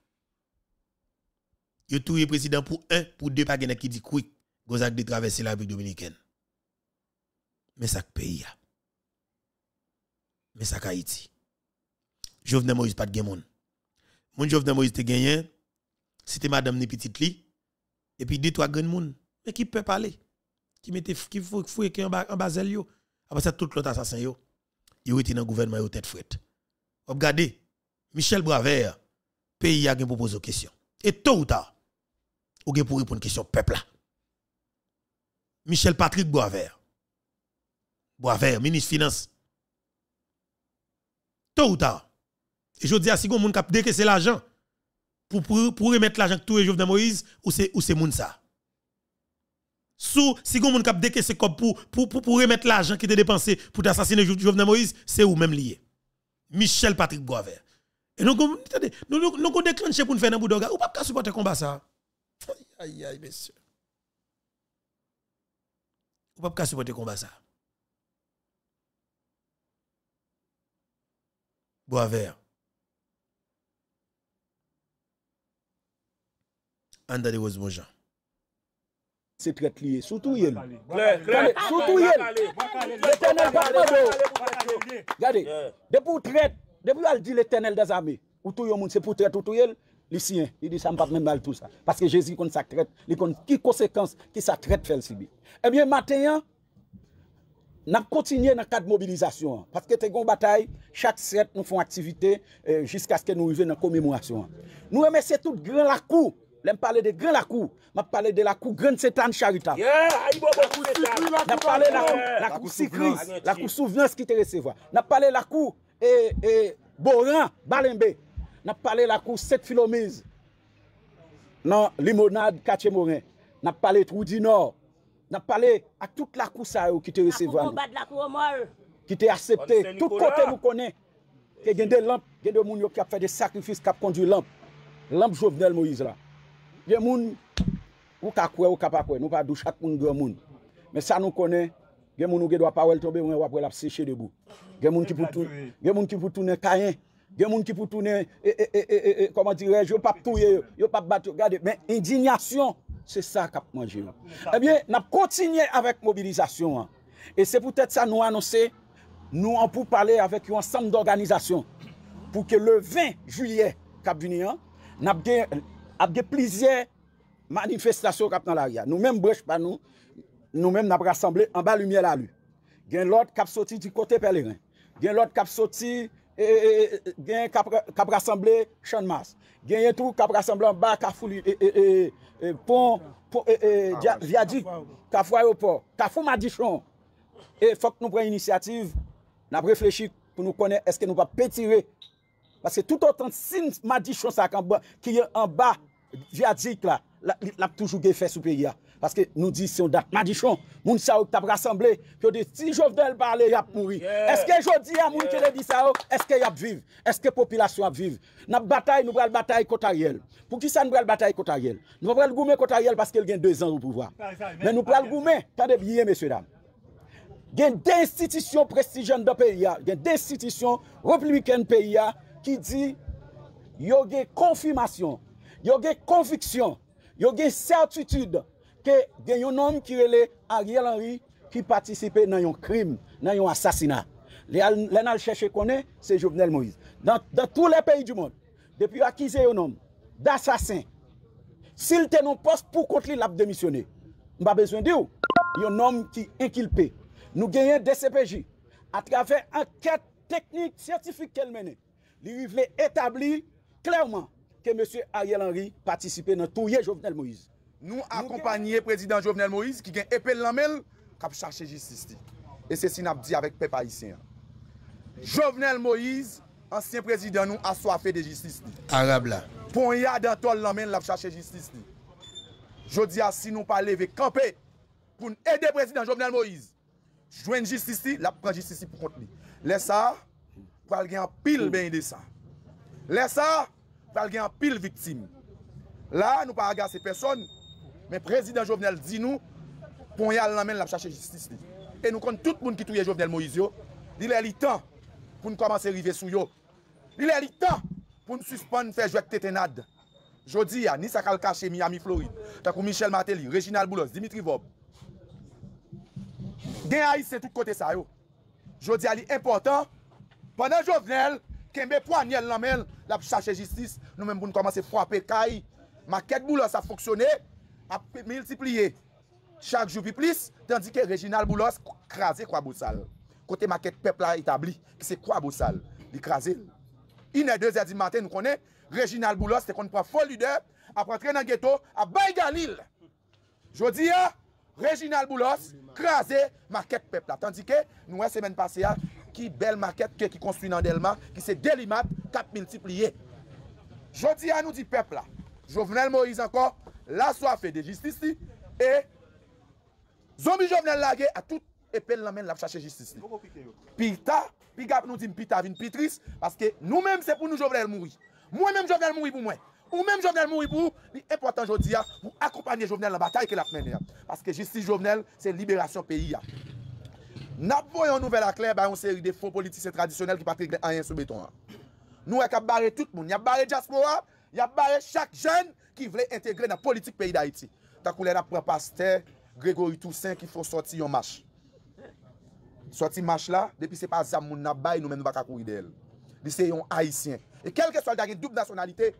Yo touye président pour un, pour deux, pas qui dit quick. Gozak de traverser la République dominicaine. Mais ça pays. Mais ça Haïti. Jovenel Moïse pas de moun. Moun Jovenel Moïse te gagné, c'était madame ni et puis deux, trois grands moun. Mais qui peut parler? Qui mette, qui fouille qui en bas, en bas yo? Après ça, tout l'autre assassin yo. Yo était dans le gouvernement yo tête frette. Regardez, Michel Bravert, pays a pour poser question. Et tôt ou tard, ou gen pour répondre question peuple là. Michel Patrick Boisvert. Boisvert, ministre Finance. Tôt ou tard. Et je dis à si vous cap décaisser l'argent pour, pour, pour remettre l'argent que tout est Jovenel Moïse ou c'est ou c'est moun ça. Sous si vous cap décaisser comme pour pour pour, remettre l'argent qui était dépensé pour assassiner Jovenel Moïse, c'est ou même lié. Michel Patrick Boisvert. Et nous nous nous nous déclencher pour nous faire un bout de ou pas supporter combat ça? Aïe aïe messieurs. Ou pas supporter combat ça? Boisvert. Anda de. C'est très lié. Surtout claire. Surtout yel. L'éternel parle de Regardez. Depuis traite, depuis elle dit l'éternel des armées. Ou tout yon moun c'est pour traite ou tout yel. Les siens, il dit ça me pas même mal tout ça. Parce que Jésus connaît sa traite, il connaît qui conséquence qui sa traite fait le. Eh bien, matin, Nap kontinye nan kat mobilizasyon. Paske te gon batay, chak set nou fon aktivite eh, jiska skè nou rive nan komemorasyon. Nou emese tout gran lakou. Lem pale de gran lakou. Map pale de lakou gran setan charita. Nap pale lakou sikris, lakou souvenans ki te reseva. Nap pale lakou eh, eh, boran, balenbe. Nap pale lakou set filomiz. Nan limonade kache moren. Nap pale trou di nor. Nap pale a tout la kou sa yo ki te resevan. La kou bat la kou omol. Ki te aksepte. Tout kote nou konen. Ke gen de lamp, gen de moun yo ki ap fè de sakrifis kap kondu lamp. Lamp Jovenel Moïse la. Gen moun, ou ka kwe ou ka pa kwe. Nou pa dou chak moun gen moun. Men sa nou konen, gen moun ou gen do ap awel tobe, ou gen wap wè la pseche debou. Gen moun ki pou tounen kayen. Gen moun ki pou toune, e, e, e, e, e koman direj, yo pap touye, yo pap bat yo, gade, men indignasyon, se sa kap manje yo. Eh Ebyen, nap kontinye avèk mobilizasyon an. E se pou tèt sa nou anonsè, nou an pou pale avèk yon ansam d'organizasyon. Pou ke le 20 juyè kap vini an, nap gen, ap gen plizye manifestasyon kap nan la ria. Nou men brech pa nou, nou men nap rassemble an ba lumiè la lu. Gen lot kap soti di kote peleren. Gen lot kap soti... E, e, e, genye kap rassemble chanmas, genye tou kap rassemble an ba kafou li, pon, ah, viadik, kafou aéroport, kafou madichon. E fok nou pren inisiativ, nan preflechi pou nou konen eske nou pa petire. Pase tout otan sin madichon sa ki an ba viadik la, la, la, la toujou ge fè sou peyi ya. Que nous disons c'est une date Madichon, moun sa ou t'a rassemblé, puis dit si Jovenel parle, a mourir. Yeah. Est-ce que je dis à moun qui le dit ça, oh, est-ce qu'il y a vivre? Est-ce que la population a vivre? Nous bataille, nous prenons bataille contre. Pour qui ça nous prenons bataille contre? Nous prenons goumer contre Ariel parce qu'il a deux ans au pouvoir. Mais nous prenons goumer, attendez bien, messieurs, dames. Il y a des institutions prestigieuses dans le pays, il y a des institutions républicaines pays qui dit il y a confirmation, il y a conviction, il y a certitude ke gen yon nom kirele Ariel Henry ki patisipe nan yon krim, nan yon asasina. Le nan al chèche konè, se Jovenel Moïse. Dan, dan tout le peyi du moun, depi akize yon nom, d'assassin, sil te non pos pou kont li lap demisyonè. Mba bezwen di ou, yon nom ki enkilpe. Nou genyen DCPJ, atrave anket teknik sertifik kel menè. Li rive etabli, klèrman, ke M. Ariel Henry patisipe nan touye Jovenel Moïse. Nou akompanyer prezident Jovenel Moïse ki gen epel lamel kap chache justice ti. E se sin ap di avèk pe païsien. Jovenel Moïse, ansyen prezident nou aswafe de justice ti. Arab la. Pon ya dantol lamel lap chache justice ti. Jodi a si nou pa leve kampe pou nou ede prezident Jovenel Moïse. Jwen justice ti, lap pran justice ti pou kont li. Lè sa, pral gen an pil ben de sa. Lè sa, pral gen an pil viktim. La, nou pa agase person, Men prezident Jovenel di nou, pon yal nan men la chache justice li. E nou kon tout moun ki touye Jovenel Moïse yo, li lè li tan pou nou komanse rive sou yo. Li lè li tan pou nou suspon fè jwek tetenad. Jodi ya, Nisa Kalkache, Miami, Floride, takou Michel Martelly, Reginald Boulos, Dimitri Vob. Gen a yise tout kote sa yo. Jodi ya li important, panan Jovenel, kembe pou anyel nan men la chache justice, nou men pou nou komanse fwape kay, maket Boulos a foksyone, ap multipliye chak jou pi plis, tandi ke Reginald Boulos krasè kwa bousal. Kote maket pepla etabli, ki se kwa bousal, li krasè. Inè 2 zè di maten nou konè, Reginald Boulos te kon pran fol lider, ap rentre nan ghetto, ap bay galil. Jodi ya, Reginald Boulos krasè maket pepla. Tandi ke nou wè semen pase ya, ki bel maket ke ki konstwi nan Delma, ki se delimat kap multipliye. Jodi ya nou di pepla, Jovenel Moïse ankon, la soafe de jistis li, e zombi jovenel lage a tout epel lamen la chache jistis li. Pita, pi gap nou tim pita vin pitris, paske nou menm se pou nou jovenel moui. Mwen menm jovenel moui pou mwen. Ou menm jovenel moui pou, li important jodi ya, pou akompanye jovenel la batay ke la pmen ya. Paske jistis jovenel, se liberasyon peyi ya. Nap voyon nouvel akler ba yon seri de fon politisyen tradisyonel ki patrik le anyen sou beton an. Nou ek ap bare tout moun. Yap bare diaspora, yap bare chak jen ki vle integre nan politik peyi da iti. Takou lè na pran paste, Gregory Toussaint ki fò soti yon mash. Soti mash la, depi se pa zam moun nap bay, nou men nou baka kou ide el. Di se yon haisyen. E kelke sol dage gen nasyonalite,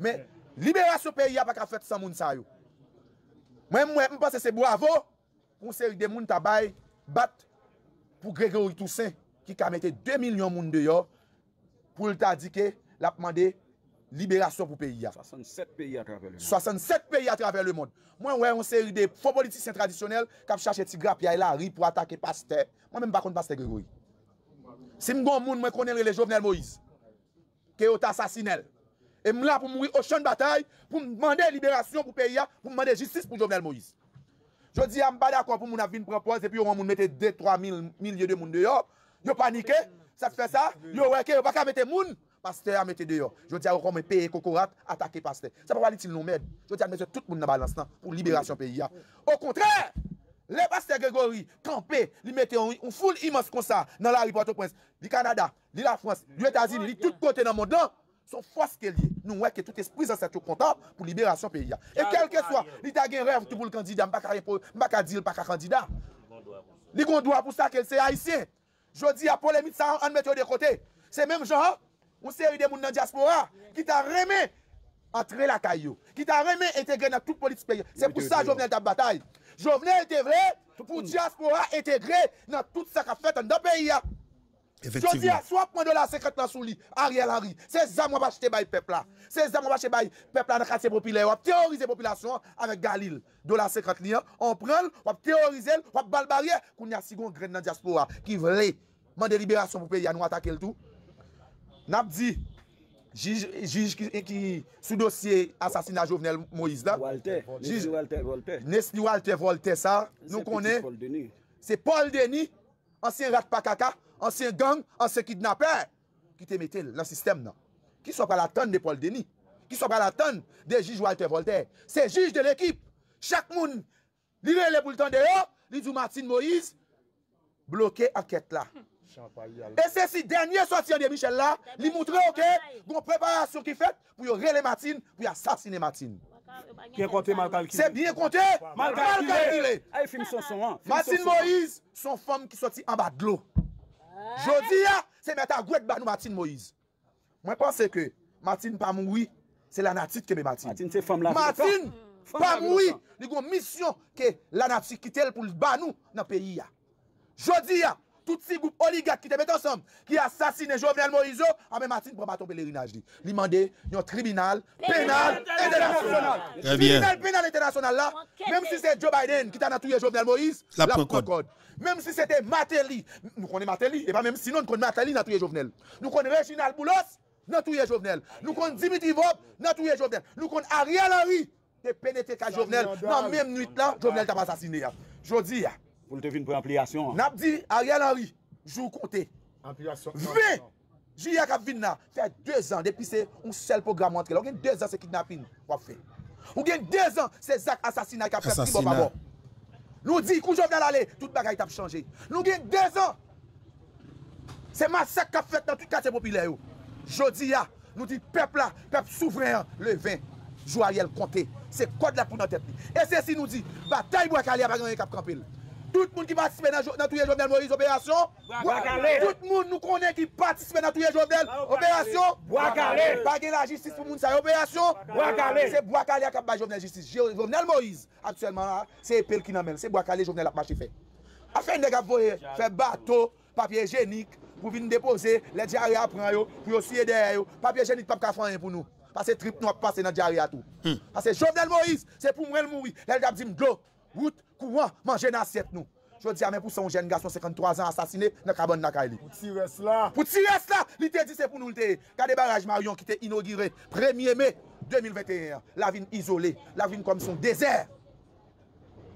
men liberasyon peyi ya baka fèt san moun sa yo. Mwen mwen mwen pase se bravo, pou se yon de moun tabay, bat pou Gregory Toussaint ki kamete 2 milyon moun de yo, pou lta dike, la pman de Liberasyon pou peyi ya 67 peyi a traver le monde. 67 peyi a traver le monde. Mwen wè yon seri de fò politisyen tradisyonel Kap chache ti grap ya la ri pou atake paste Mwen mèm bakon paste Gregory Si mgon moun mwen konen rele Jovenel Moïse Ke yo ta sasinel E mla pou mwen o chan batay Pou mwande liberasyon pou peyi ya Pou mwande jistis pou Jovenel Moïse. Jodi ya mba d'akon pou moun avin propose epi pi yo moun mette 2-3 milye de moun de yo Yo panike, sa fè sa Yo wè ke yo baka mette moun. pasteur a mette dehors. Je dis à vous comment payer Kokorat, attaquer pasteur. Ça ne va pas dire nous m'aide. Je dis à monsieur tout le monde dans balance pour libération pays. Au contraire, les pasteurs Grégory, campé, ils mettaient une foule immense comme ça dans la rue Port-au-Prince, du Canada, de la France, des États-Unis, de tout côté dans le monde. Son force qu'elle est. Nous voyons que tout esprit est content pour libération pays. Et quel que soit, il a un rêve pour le candidat, pas dire pas candidat. Il a un droit pour ça qu'elle c'est haïtien. Je dis à polémique ça, on met de côté. C'est même genre, ou seri de moun nan diaspora, ki ta reme entre la kayo, ki ta reme integre nan tout politik peyi. Se pou sa Jovenel ta batay. Jovenel te vre pou diaspora integre nan tout sa ka fet an da peyi ya. Jodi a swap mwen do la sekret nan sou li Ariel Henry. Se zam wap achete bay pepla Se zam wap achete bay pepla nan kate popile Wap teorize populasyon Avek Galil Do la sekret li On pren wap teorize Wap balbarye Koun ya sigon gren nan diaspora Ki vle Man de liberasyon pou pe ya nou atake l tou Nap di, jij ki sou dosye asasina Jovenel Moïse la. Walter, Nesli Walter Voltaire. Nesli Walter Voltaire sa, nou konen. Se Paul Denis, ansyen rat pakaka, ansyen gang, ansyen kidnapper, ki te metel nan sistem nan. Ki so pral atan de Paul Denis. Ki so pral atan de jij Walter Voltaire. Se jij de l'ekip. Chak moun, li re le l'tan de yo, li djou Martin Moïse, bloke anket la. E se si denye soti de Michel la, li moutre ok, goun preparasyon ki fet pou yo rele Matin, pou yo asasine Matin. Se bien konte, mal kalkile. Matin Moïse, son fom ki soti an ba dlo. Jodi ah, ya, se met a gwet ba nou Matin Moïse. Mwen pense ke, Matin pa moui, se la natit ke kebe Matin. Matin pa moui, li goun misyon ke la natit ki tel pou l ba nou nan peyi ya. Ah. Jodi ya, tout si goup oligak ki te mette ansam, ki asasine Jovenel Moïse, ame Martin pou baton pelerinaj li. Li mande yon tribunal penal internasyonal. Tribunal penal internasyonal la, menm si se Joe Biden ki ta natouye Jovenel Moïse, la pou kod. Mem si se te Mateli, nou konen Mateli, e pa menm sinon konen Mateli natouye Jovenel. Nou konen Reginald Boulos, natouye Jovenel. Nou konen Dimitri Vop, natouye Jovenel. Nou konen Ariel Henry, penete ka Jovenel. Nan menm nuit la, Jovenel ta pa sasine ya. Pour le deviner pour ampliation. N'a dit Ariel Henry, jour compté. Ampliation. 20 juillet qui vient là, fait 2 ans depuis c'est un seul programme entré. On gagne 2 ans c'est kidnapping on fait. On gagne 2 ans c'est Zach assassinat qui a fait petit bon Nous dit qu'on Jovenel aller, toute bagaille t'a changé. Nous gagne 2 ans. C'est massacre qui a fait dans tout quartier populaire Jodi a, nous dit peuple là, peuple souverain le 20 Jou Ariel compté. C'est quoi de la pour notre tête. Et ceci nous dit bataille pour Kalia pas gagner cap camper. Tout moun ki patisipe nan touye Jovenel Moïse operasyon Tout moun nou konen ki patisipe nan touye Jovenel operasyon Bagye la jistis pou moun sa operasyon Se Boakale ak ap bay Jovenel jistis Jovenel Moïse aktuelman se epel ki nan men Se Boakale Jovenel ap machi fe Afen neg ap voye fe bato papye jenik Pou vin depose le diari ap pran yo Pou yo. Siye der yo Papye jenik pap ka fanyen pou nou Pase trip nou ap pase nan diari atou hmm. Pase Jovenel Moïse se pou mwen moui Lel dap di mdo Wout kouan manje nan set nou. Jwa di amè pou son jen gason 53 an asasine nan kabon nan kaili. Pou ti res la. Pou ti res la. Li te di se pou nou lte. Kade baraj Marion ki te inogire 1er me 2021. La vin izole. La vin kom son dezer.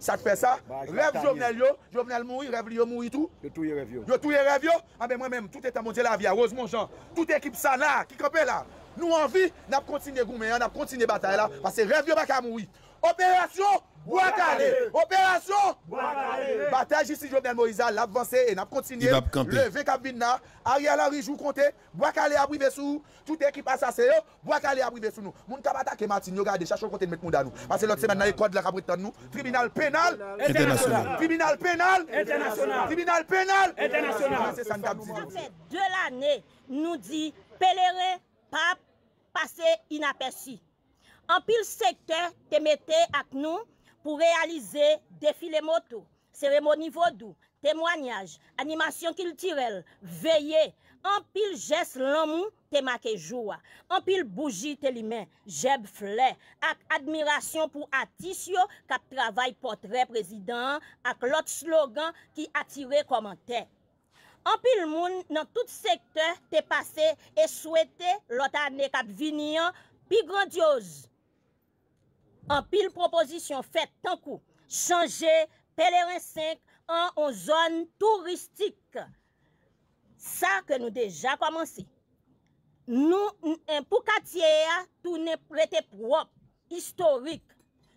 Sa te fe sa. Rev jovenel yo. Jovenel moui. Rev li yo moui tou. Yo touye rev yo. Yo touye rev yo. Amè mwen mèm. Tout etan mondye la via. Rose Monjean. Tout ekip sa la. Ki kope la. Nou anvi. Nap kontine goumen. Nap kontine batay la. Pase rev yo baka moui. Operasyon. Opération Boakale, opération Bataille ici Jovenel Moïse a avancé et n'a continué. Il va camper. Levé cap vinna, Ariel Henry joue compté, Boakale a privé sous, toute équipe assassin yo, Boakale a privé sous nous. Moun attaquer Martin, yo côté de mettre moun dans nous. Parce que l'autre semaine dans les codes k'ap prétend nous, tribunal pénal International. Tribunal pénal International. Tribunal pénal International. C'est ça de l'année, nous dit pèlerin pas passer inaperçu. En pile secteur, te mettez avec nous pour réaliser défilé moto, cérémonie vaudou, témoignage, animation culturelle, veillée, en pile geste l'amour te marqué joie, en pile bougie te limen, jeb flè, ak admiration pour Atisio kap travail portrait président ak l'autre slogan qui attire commentaire. En pile moun nan tout secteur te passé et souhaité l'autre année kap vini an, pi grandiose. an pil proposisyon fet tankou, chanje pelerin 5 an an zon touristik. Sa ke nou deja komanse. Nou, pou katye ya, tou ne prete prop, historik.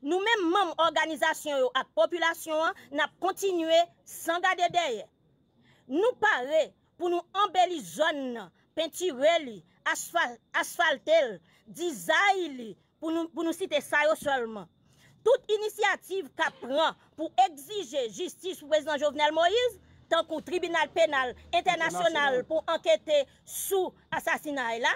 Nou men mèm organizasyon yo ak populasyon an, nap kontinue san gade deye. Nou pare pou nou embeli zon nan, pentireli, asfal, asfaltel, dizay li, pour nous, pour nous citer ça yo seulement. Toute initiative qu'a prend pour exiger justice pour président Jovenel Moïse, tant qu'au tribunal pénal international pour enquêter sous assassinat là,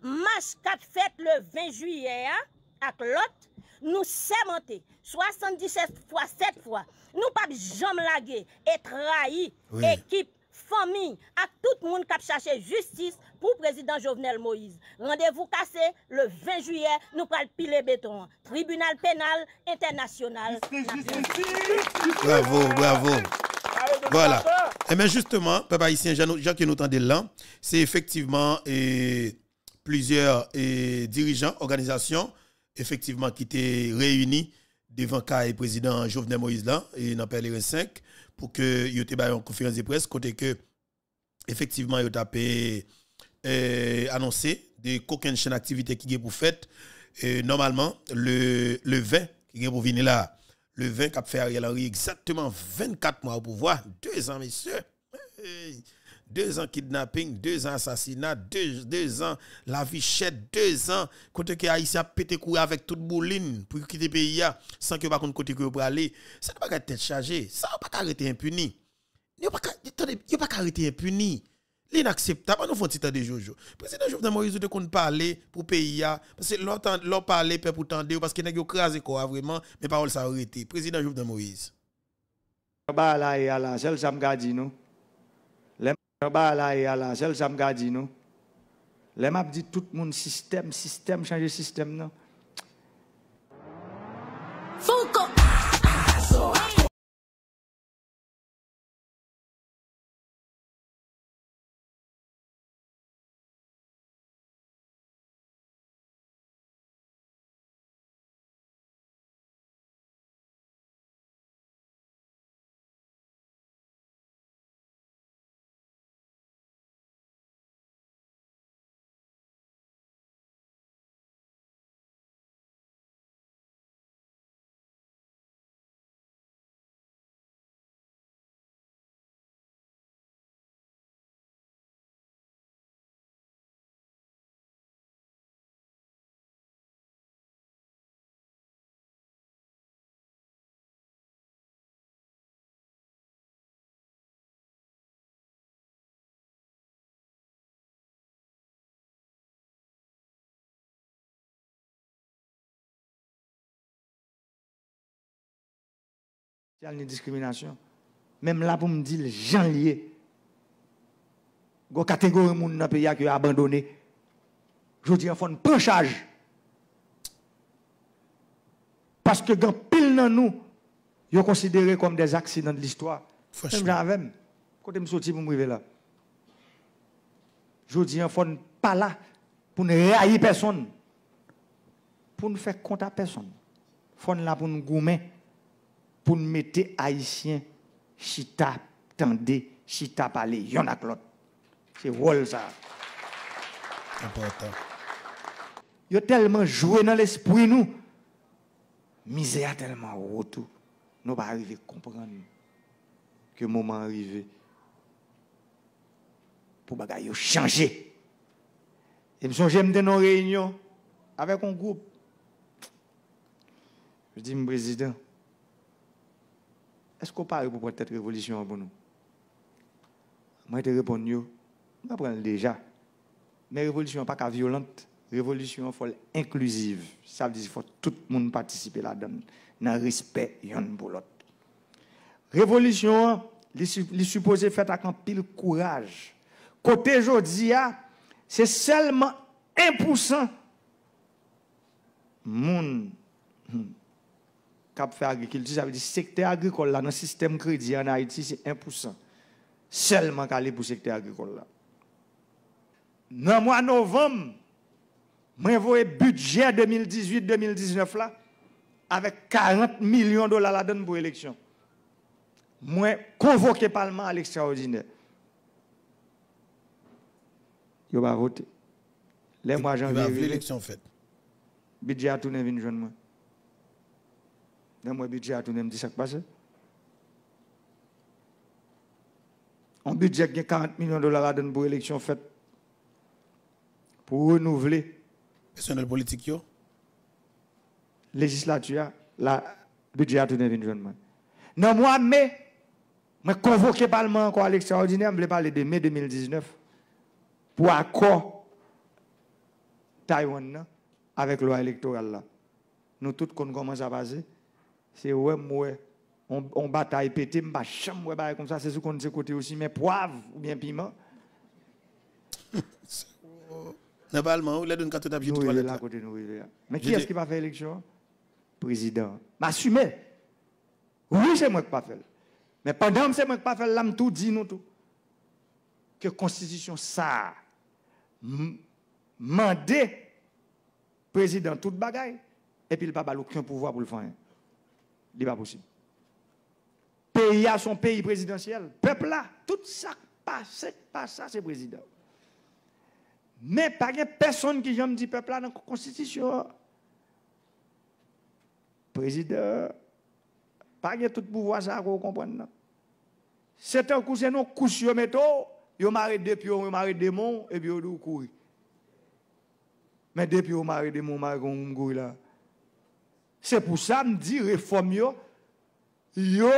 marche qu'a fait le 20 juillet hein, avec l'autre, nous sémenté 77 fois 7 fois. Nous pas jamais laguer et trahi Oui. équipe, famille, à tout le monde qui a cherché justice pour président Jovenel Moïse. Rendez-vous cassé le 20 juillet, nous prenons piler béton. Tribunal pénal international. Bravo, bravo. Voilà. Et bien justement, papa ici, Jean, Jean qui nous entendez là, c'est effectivement eh, plusieurs eh, dirigeants, organisations, effectivement, qui étaient réunis devant le président Jovenel Moïse là, et dans Pèlerin 5, pour que il ait une conférence de presse, côté que, effectivement, il a eh, annoncé de qu'aucune chaîne d'activité qui est pour fait. Et normalement, le, le 20 qui est pour venir là, le 20 qui a fait Ariel Henry exactement 24 mois au pouvoir, deux ans, messieurs. Deux ans kidnapping, deux ans assassinat, deux, deux ans la vie chède, deux ans côté que Haïtien a pété courir avec toute bouline pour quitter le pays là, sans que par contre côté que aller. Ça ne pas tête chargée, ça ne pas arrêter impuni. Il attendez, il pas arrêter impuni. L'inacceptable, nous petit temps de Jojo. Président Jovenel Moïse de qu'on parler pour pays là parce que l'autre parler peut pour tendre parce qu'il n'a crasé quoi vraiment mais parole ça arrêté. Président Jovenel Moïse. ba la e ala sel sam ga di nou lem ba la e ala sel sam ga di nou lem ap di tout moun système système changer système nan Funko. Il y a une discrimination. Même là, pour me dire, gens liés. Il y a catégorie de monde dans le pays qui a abandonné. Je dis, il faut prendre charge. Parce que quand pile dans nous, ils sont considérés comme des accidents de l'histoire. Même j'avais, quand je me sorti pour me là. Je dis, il faut pas là pour ne railler personne. Pour ne faire compte à personne. Il faut là pour nous goumer. Pour nous mettre haïtiens, chita, tendez, chita parler, y'en a l'autre. C'est rôle ça. Important. Yo tellement joué dans l'esprit nous. Misère tellement haut tout. Nous pas arriver à comprendre que le moment arrivé pour bagaille changer. Et me songe dans une réunion avec un groupe. Je dis mon président, est-ce qu'on parle pour cette révolution pour nous? Moi je te réponds je prendre déjà. Mais révolution n'est pas qu'à violente. Révolution, faut inclusive. Ça veut dire qu'il faut tout le monde participer là-dedans, dans le respect yon pour l'autre. Révolution, il supposé faire avec un pile courage. Côté jodi, c'est seulement 1% moun qui fait agriculture. Ça veut dire secteur agricole là, dans le système crédit en Haïti, c'est 1%. Seulement aller pour le secteur agricole là. Dans le mois de novembre, moi, voyé budget 2018-2019 là, avec 40 millions de dollars là-dedans pour l'élection. Moi, convoqué Parlement à l'extraordinaire. Yo va voter. Les mois janvier, le l'élection faite. budget a tourné vinn jeune moi. Les mois budget a tourné me dit ça qui passe. Un budget qui a 40 millions de dollars là-dedans pour l'élection faite. Pour renouveler Personnel politique, yo? législature, la budget a tourné une jeune man. Dans le mois de mai, je convoqué le Parlement encore à l'extraordinaire, je voulais parler de mai 2019 pour accord Taïwan avec la loi électorale. Nous tous qu'on commence à passer, c'est ouais moi on, on bataille pété, m'pas chambre ouais bail comme ça, c'est ce qu'on dit côté aussi mais poivre ou bien piment. *laughs* Normalement, Nous il est là côté nous il est là. Mais Je qui est-ce qui va faire l'élection? Président. M'assumer. Oui, c'est moi qui pas fait. Mais pendant que c'est moi qui pas fait, là, tout dit nous tout. Que constitution ça mandé président toute bagaille et puis il n'a pas aucun pouvoir pour le faire. Il n'est pas possible. Pays a son pays présidentiel. Peuple là, tout ça passe, pas ça, c'est président. Mais pas de personne qui j'aime dit peuple là dans la constitution. Président, pas de tout pouvoir ça qu'on comprenne. non? C'est un coup, c'est non coup sur métaux, yo marre depuis yo marre des monts et puis dou courir. Mais depuis yo marre des monts, marre qu'on courir là. C'est pour ça me dit réforme yo yo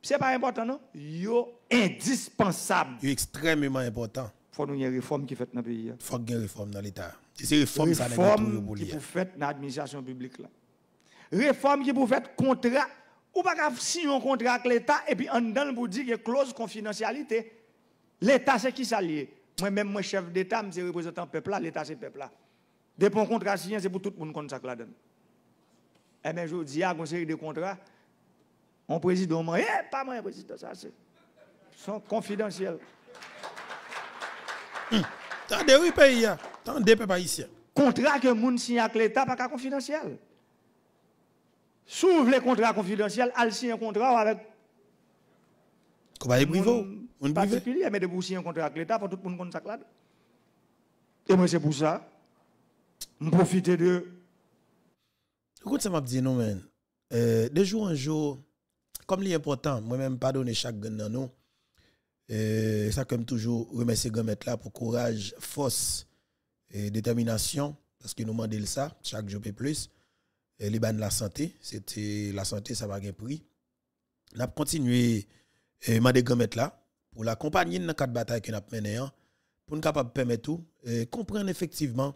c'est pas important non, yo indispensable. C'est extrêmement important. Faut nous une réforme qui fait dans le pays. hein. Il faut qu'il y ait une réforme dans l'État. C'est réforme ça réforme qui pour faire dans l'administration publique là. Réforme qui pour faire contrat ou pas signer un contrat avec l'État et puis en dedans pour dire qu'il y a clause confidentialité. L'État c'est qui ça lié? Moi chef d'État, je suis représentant peuple là, l'État c'est peuple là. Depuis un contrat signé, c'est pour tout le monde comme ça que donne. Eh bien, je dis à une série de contrats, on président, moi, eh, pas moi, président, ça c'est. sont confidentiels. Tendez, oui, pays. là. Tendez, peuple haïtien. contrat que moun signe avec l'État pas qu'à confidentiel. S'ouvre les contrats confidentiels, al signe un contrat avec Qu'on va y privé. moun On privé. particulier, mais de vous signer un contrat avec l'État, pour tout le monde ça là. Et moi c'est pour ça, je profite de Écoute, ça m'a dit non, man. Euh, de jour en jour, comme l'important, moi-même, pardonner chaque gagne dans nous. Euh, ça, comme toujours, remercier Gomet là pour courage, force et détermination, parce que nous demandons ça, chaque jour et plus. Et les de la santé, c'était la santé, ça va un prix. On a continué à demander Gomet là pour l'accompagner dans quatre batailles que nous avons menées, hein, pour nous permettre tout, euh, comprendre effectivement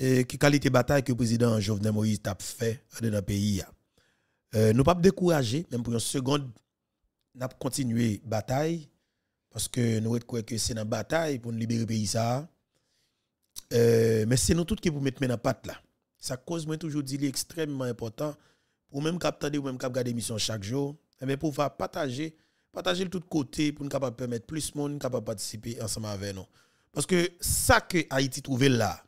et qui qualité bataille que le président Jovenel Moïse t'a fait dans le pays. Euh, nous pas décourager, même pour une seconde, nous avons continué la bataille, parce que nous croyons que c'est une bataille pour nous libérer le pays. Euh, mais c'est nous tous qui pour mettre dans la patte là. Ça cause, moi, toujours dit, extrêmement important, pour même capter ou même cap garder émission chaque jour, mais pour pouvoir partager, partager de tous côtés pour nous permettre plus de monde capable participer ensemble avec nous. Parce que ça que Haïti trouve là,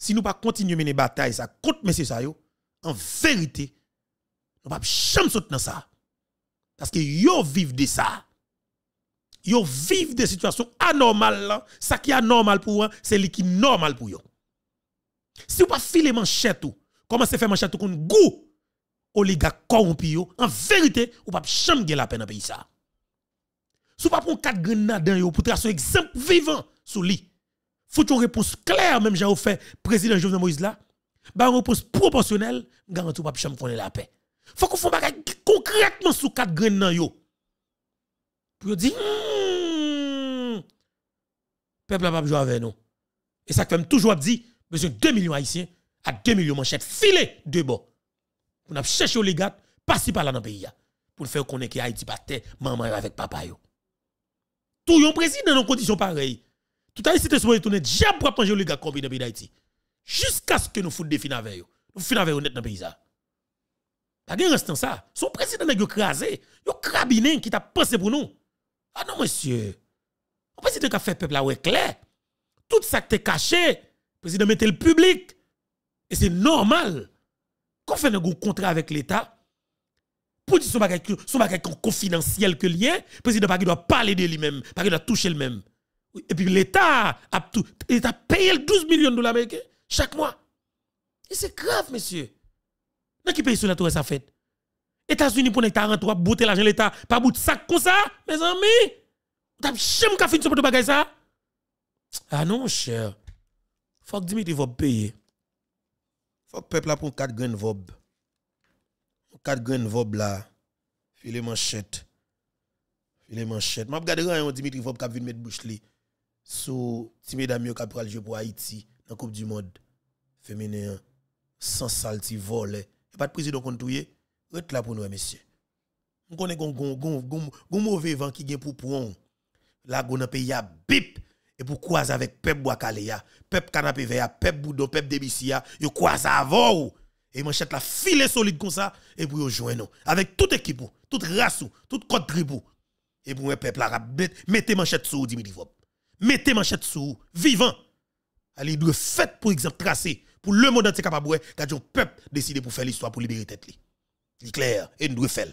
si nous pas continuer mener bataille ça contre monsieur ça yo, en vérité, nous pas jamais sauter dans ça. Parce que yo vivent de ça. Yo vivent des situations anormales ça qui est anormal pour eux, c'est ce qui est normal pour yo. Si vous pas filer manchette ou, comment se fait manchette ou kon goût oligarque corrompu en vérité, ou pas jamais la peine dans pays ça. Si vous pas prendre quatre grenades pour tracer un exemple vivant sous lui. Faut une réponse claire même j'ai fait président Jovenel Moïse là. Ba une réponse proportionnelle, garantie pas jamais connaître la paix. Faut qu'on fasse bagay concrètement sous quatre grenades yo. Pour dire hmm, peuple a pas jouer avec nous. Et ça fait toujours dit besoin de 2 millions haïtiens à 2 millions manchettes filé de bon. Pour nous chercher les gars, passer par là dans le pays pour faire connaître que Haïti pas maman avec papa yo. Tout yon président dans conditions pareilles. Tout à l'heure, c'était supposé tourner diable pour manger les gars comme dans le pays d'Haïti. Jusqu'à ce que nous foutons des fins avec eux. Nous finissons avec eux dans le pays. Pas de restant ça. Son président a crasé. Yo crabiné qui t'a pensé pour nous. Ah non, monsieur. Le président a fait peuple là, ouais, clair. Tout ça qui est caché, le président mettait le public. Et c'est normal. Quand on fait un contrat avec l'État, pour dire son bagage, son confidentiel que lien, le président pas doit parler de lui-même, pas doit toucher le même. Et puis l'État a tout, l'État payé 12 millions de dollars américains chaque mois. Et c'est grave, monsieur. Dans qui pays sur la tour ça fait? États-Unis pour l'État rentre, bouter l'argent l'État, pas bout de sac comme ça, mes amis. T'as jamais qu'à finir sur le bagage ça? Ah non, cher. Faut que Dimitri va payer. Faut que le peuple a pour 4 graines vob. 4 graines vob là. Filet manchette. Filet manchette. M'a regardé rien Dimitri Vob qui vient mettre bouche li sous ti mesdames yo qui pral jouer pour Haïti dans Coupe du monde féminin sans salti volé. Pas de président contre touyer. Là pour nous messieurs. On connaît gon gon gon gon mauvais vent qui gen pour pour La gon pays a bip et pour croiser avec calé ya, pep canapé vert, pep boudon, pep débissi ya, yo croise avant et manchette la filet solide comme ça et pour joindre avec toute équipe, toute race, toute code tribu et pour un peuple arabe mettez manchette sous Dimitri Vop. Mettez manchette sous vivant. Allez doit fait pour exemple tracé pour le monde entier capable quand un peuple décide pour faire l'histoire pour libérer tête. C'est clair et nous doit faire.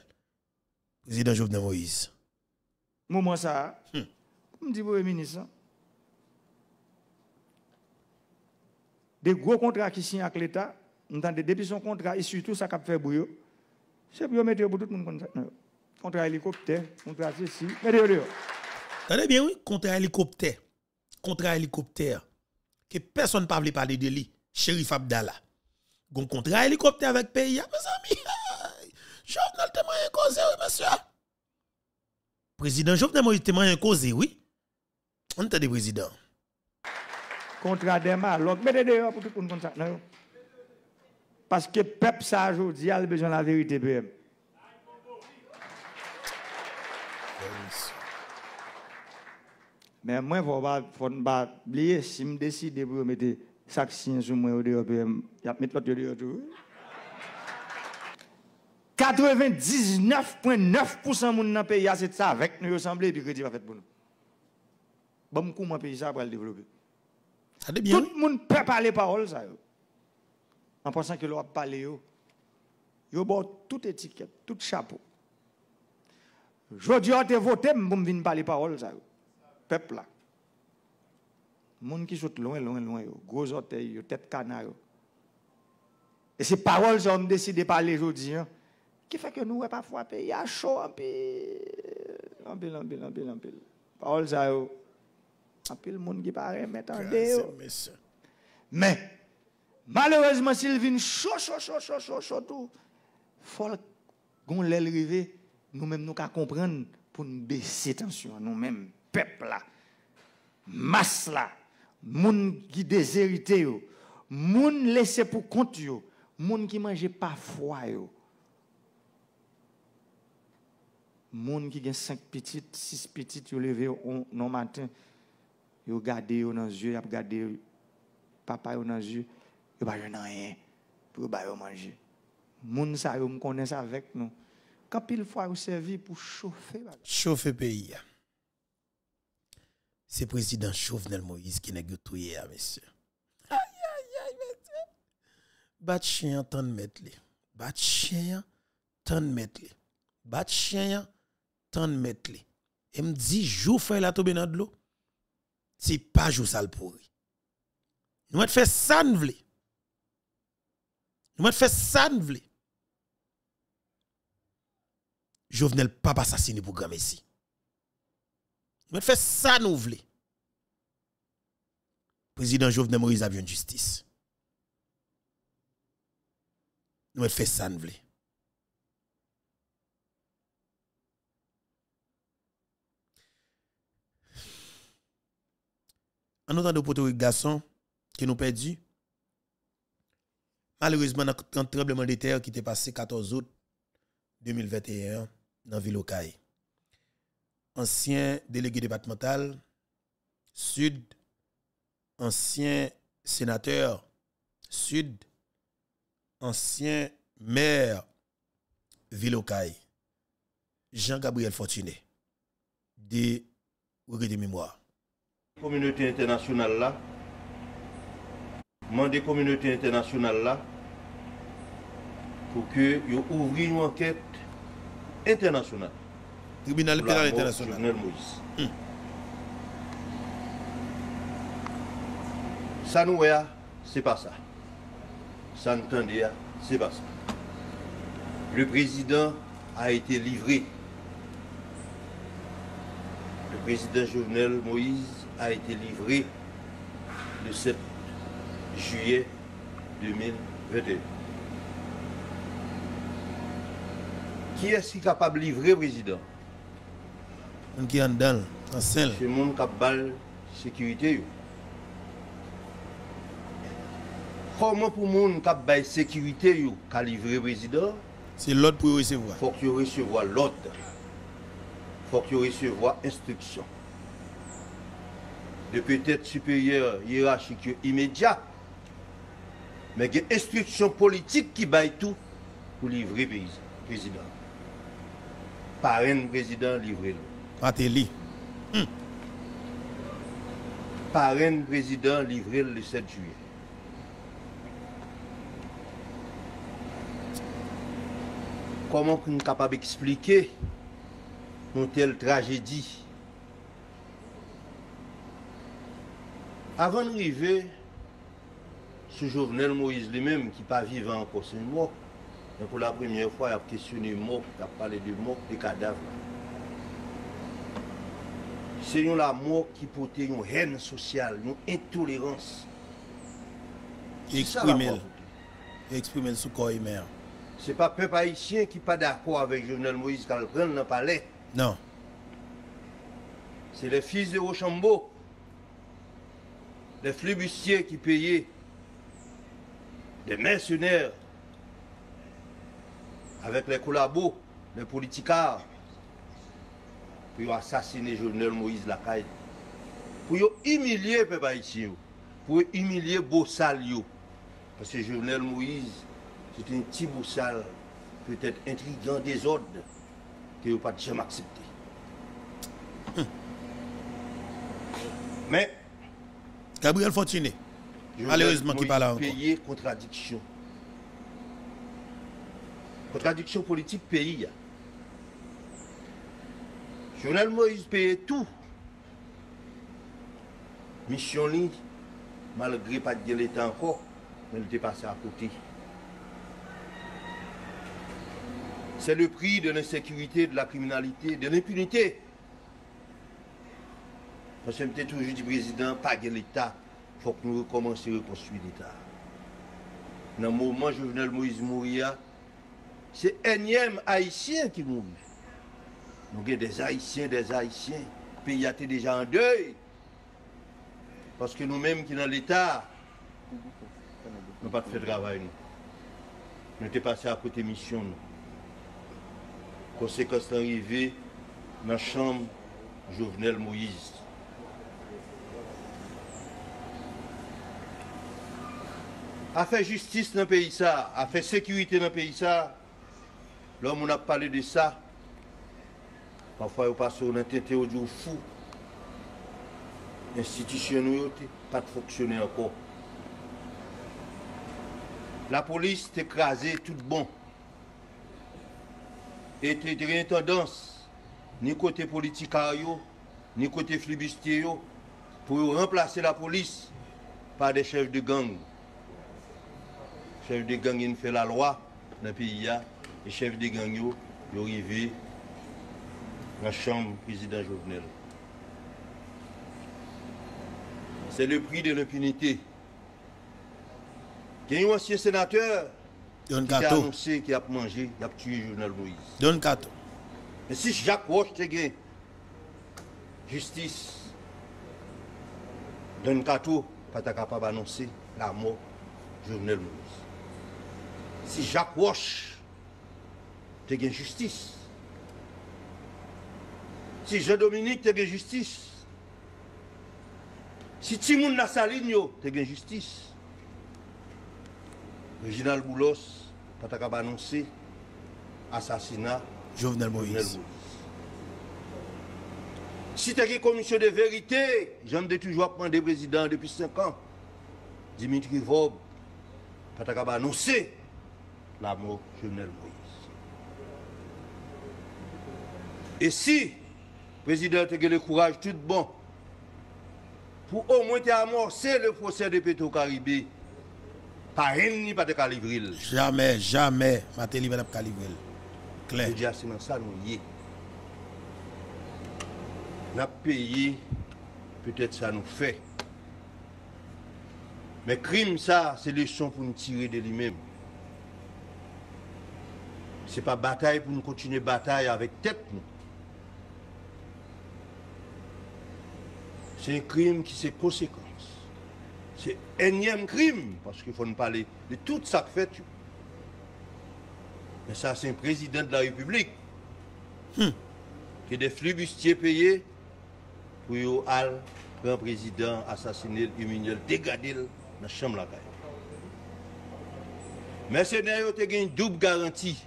Président Jovenel Moïse. Moment ça. Hmm. Me dit premier ministre des gros contrats qui signent avec l'État, depuis son contrat, et surtout ça qu'a fait bouillot, c'est pour mettre pour tout le monde. Contrat hélicoptère, contrat ceci, mettez Tenez bien, oui, contrat hélicoptère. Contrat hélicoptère. Que personne ne parle parler de lui. Shérif Abdallah. Gon contrat hélicoptère avec pays, mes amis. Jovenel te moyen causé, oui, monsieur. Président Jovenel Moïse te moyen causé, oui. On t'a dit président contrat des malades. Mettez dehors pour tout le monde. Parce que peuple ça aujourd'hui a besoin de la vérité PM. Mais moi, il ne faut pas oublier, si je décide pour mettre signe sur moi au dehors, PM, il y a mettre l'autre dehors tout. 99,9% de mon dans le pays, c'est ça avec nous, semblé, puis crédit va faire pour nous. Bon, comment le pays ça va le développer? Tout le monde peut parler parole, ça. En pensant que l'on va parler, yo. Yo bon toute étiquette, tout chapeau. Je dis, te voté pour venir parler parole, ça. Peuple là. Monde qui saute loin, loin, loin, yo. Gros orteils, yo, tête canard, Et ces paroles, on décide de parler aujourd'hui, hein. Qui fait que nous, parfois, pays à chaud, un peu. Un peu, un peu, un peu, un peu. Parole, ça, yo. Un peu le monde qui paraît en déo. Mais, malheureusement, s'il vient chaud, chaud, chaud, chaud, chaud, chaud, tout, faut qu'on l'aile rivé, nous-mêmes, nous qu'à comprendre pour nous baisser tension, nous-mêmes, peuple masse là, moun qui déshérité yo, moun laissé pour compte yo, moun qui mange pas froid yo. Moun qui gen 5 petites, 6 petites yo levé non matin, yo gade yo dans yeux, y a papa yo dans yeux, yo pas rien pour ba yo manger. Moun sa yo me connaissent avec nous. Quand pile fois yo servi pour chauffer chauffer pays. C'est président Jovenel Moïse qui n'a hier, monsieur. Aïe, aïe, aïe, monsieur. Bat chien, tant de mettre. Bat chien, tant de mettre. Bat chien, tant de mettre. Et me dit, jou frère la tombe dans de l'eau. C'est pas jou sale pourri. Nous avons fait ça, nous voulons. Nous avons fait ça, nous voulons. Jovenel pas assassiné pour grand ici. Nous fait ça, nous voulons. Président Jovenel Moïse a de justice. Nous fait ça, nous voulons. En autant de poteaux garçons qui nous perdu, malheureusement, dans un tremblement de terre qui était passé 14 août 2021 dans ville. Ancien délégué départemental, Sud, ancien sénateur, Sud, ancien maire, Okaï, Jean-Gabriel Fortuné, de regret de mémoire. communauté internationale là, demander communauté internationale là pour que yo ouvri une enquête internationale. Tribunal pénal international. Jovenel Moïse. Ça nous est, c'est pas ça. Ça nous tendait, c'est pas ça. Le président a été livré. Le président Jovenel Moïse a été livré le 7 juillet 2021. Qui est-ce qui est capable de livrer, président? Qui en le monde qui a bal sécurité. yo. Comment pour le monde qui a bal sécurité, yo, qui a livré président, C'est l'autre pour recevoir. il faut qu'il recevoir l'ordre. Il faut qu'il recevoir instruction. De peut-être supérieur hiérarchique immédiat. Mais il y a une instruction politique qui baille tout pour livrer le président. Parrain Mateli. Hmm. Parrain président livré le 7 juillet. Comment nous sommes capables d'expliquer une telle tragédie Avant d'arriver sous Jovenel Moïse lui-même, qui n'est pas vivant encore, c'est mort. Mais pour la première fois, il a questionné mort, il a parlé de mort, des cadavres. C'est une la qui porte une haine sociale, une intolérance. Mort. Exprimer sous corps mère. Ce n'est pas peuple haïtien qui n'est pas d'accord avec Jovenel Moïse quand prend dans le palais. Non. C'est les fils de Rochambeau, les flibustiers qui payaient, des mercenaires, avec les collabos, les politicards, pour assassiner Jovenel Moïse Lacaille. Pour humilier peuple haïtien, pour humilier Bossal. Parce que Jovenel Moïse, c'est un petit Bossal, peut-être intrigant, désordre, que vous pas jamais accepté. Mais Gabriel Fortuné. Malheureusement, qui parle encore. Payé contradiction. Contradiction politique pays. Jovenel Moïse payait tout. Mission li, malgré pas de l'État encore, mais il était passé à côté. C'est le prix de l'insécurité, de la criminalité, de l'impunité. Parce que je toujours dit, président, pas de l'État, il faut que nous recommencions à reconstruire l'État. Dans le moment où Jovenel Moïse mourir, c'est énième Haïtien qui mourit. Nou gen des Haitien, des Haitien, peyi ate deja an dey. Paske nou menm ki nan l'Etat, nou pat fè travay nou. Nou te pase akote misyon nou. Konsekons tan rive nan chanm Jovenel Moïse. A fè justice nan peyi sa, a fè sekurite nan peyi sa, lò moun ap pale de sa, Parfois on passe on a tenté au fou. Institution nous pas de fonctionner encore. La police est écrasée tout bon. Et une tendance, ni côté politique, ni côté flibustier, pour remplacer la police par des chefs de gang. Chefs de gang, ils fait la loi dans le pays. Et chefs de gang, ils arrivent dans la chambre président Jovenel. C'est le prix de l'impunité. Il y a un ancien sénateur Don qui a annoncé qu'il a mangé, il a tué Jovenel Moïse. Don Kato. Mais si Jacques Roche te gagne, justice, Don Kato, pas capable d'annoncer la mort de Jovenel Moïse. Si Jacques Roche te gagne justice, si Jean-Dominique te gagne justice, si Timoun Nassaline yo, te gagne justice, Reginald Boulos, pas ta capable d'annoncer assassinat Jovenel Moïse. Si tu as une commission de vérité, j'en ai toujours demandé président depuis 5 ans, Dimitri Vob, pas ta capable annoncer la mort de Jovenel Moïse. Et si président a le courage tout bon pour au moins amorcer le procès de Petro-Caribé, pas rien ni pas de calibrer. Jamais, jamais, Matéli pas livrer. Clair. Je dis, c'est dans ça nous y est. Nous avons payé, peut-être ça nous fait. Mais crime, ça, c'est leçon pour nous tirer de lui-même. Ce n'est pas bataille pour nous continuer bataille avec tête. nous. C'est un crime qui c'est conséquence. C'est énième crime, parce qu'il faut nous parler de tout ça que fait. Mais ça, c'est un président de la République qui a des flibustiers payés pour yo al grand président assassiner, humilier, dégrader dans la chambre la. Mercenaires ont une double garantie.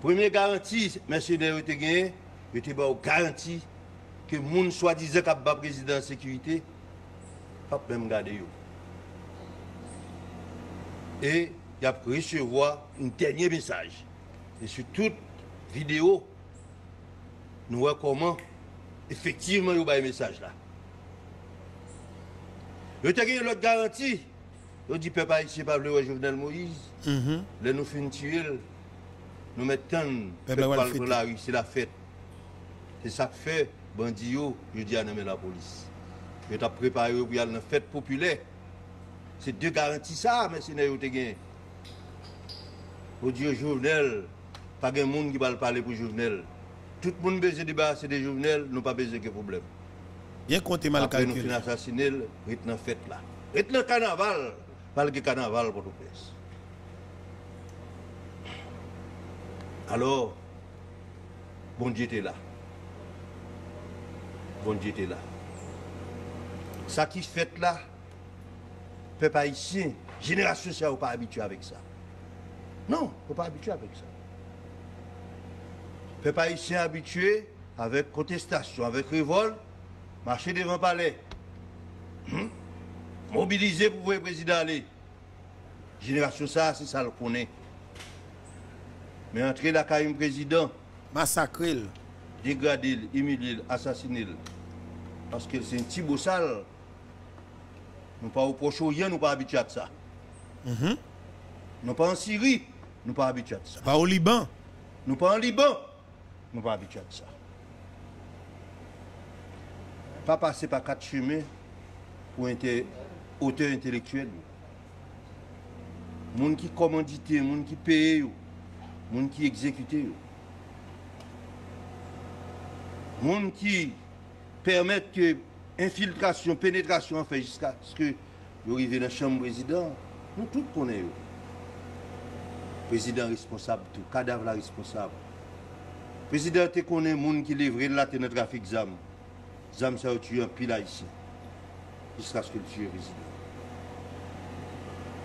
Première garantie, mercenaires ont gagné, ils ont garantie que gens soi-disant qui le président de sécurité, pas même garder yo. Et il a recevoir un dernier message. Et sur toute vidéo, nous voyons comment effectivement il y a un message là. Il y a une autre garantie. Il dit peuple haïtien pas le Jovenel Moïse. Mhm. Là nous finissons tuer, nous mettons Peuple peuple va le parle fêter. pour la rue, c'est la fête. C'est ça que fait bandit yo, je dis à nommer la police. Il a préparé pour aller dans la fête populaire. C'est deux garanties ça, mais c'est n'a gagné. Au Dieu Jovenel, pas de monde qui va le parler pour Jovenel. Tout le monde besoin de débarrasser de Jovenel, nous pas besoin de problème. Bien compté mal Après nous calculé. finissons assassiner, rete dans la fête là. Dans le carnaval, pas le carnaval pour tout place. Alors, bon Dieu était là. Bon Dieu là. Ça qui fait là, peuple haïtien, génération ça, n'est pas habitué avec ça. Non, on pas habitué avec ça. Peuple haïtien habitué avec contestation, avec révolte, marcher devant le palais. Hmm? Mobiliser pour voir le président aller. Génération ça, c'est ça le connaît. Mais entrer la carrière président, Massacré. Dégrader, humilier, assassiner. Parce que c'est un petit beau sale. Nous pas au Proche-Orient, nous pas habitués à ça. Mhm. Nous pas en Syrie, nous pas habitués à ça. Pas au Liban. Nous pas en Liban, nous pas habitués à ça. Pas passer par quatre chemins pour un auteur intellectuel. Moun qui commandité, moun qui paye, moun qui exécute. Moun ki permèt ke infiltrasyon, penetrasyon an fè jiska skè yo rive nan chanm prezident, nou tout konè yo. Prezident responsab tou, kadav la responsab. Prezident te konè moun ki livre la te nan trafik zam. Zam sa yo tuye an pila isi. Jiska skè tuye prezident.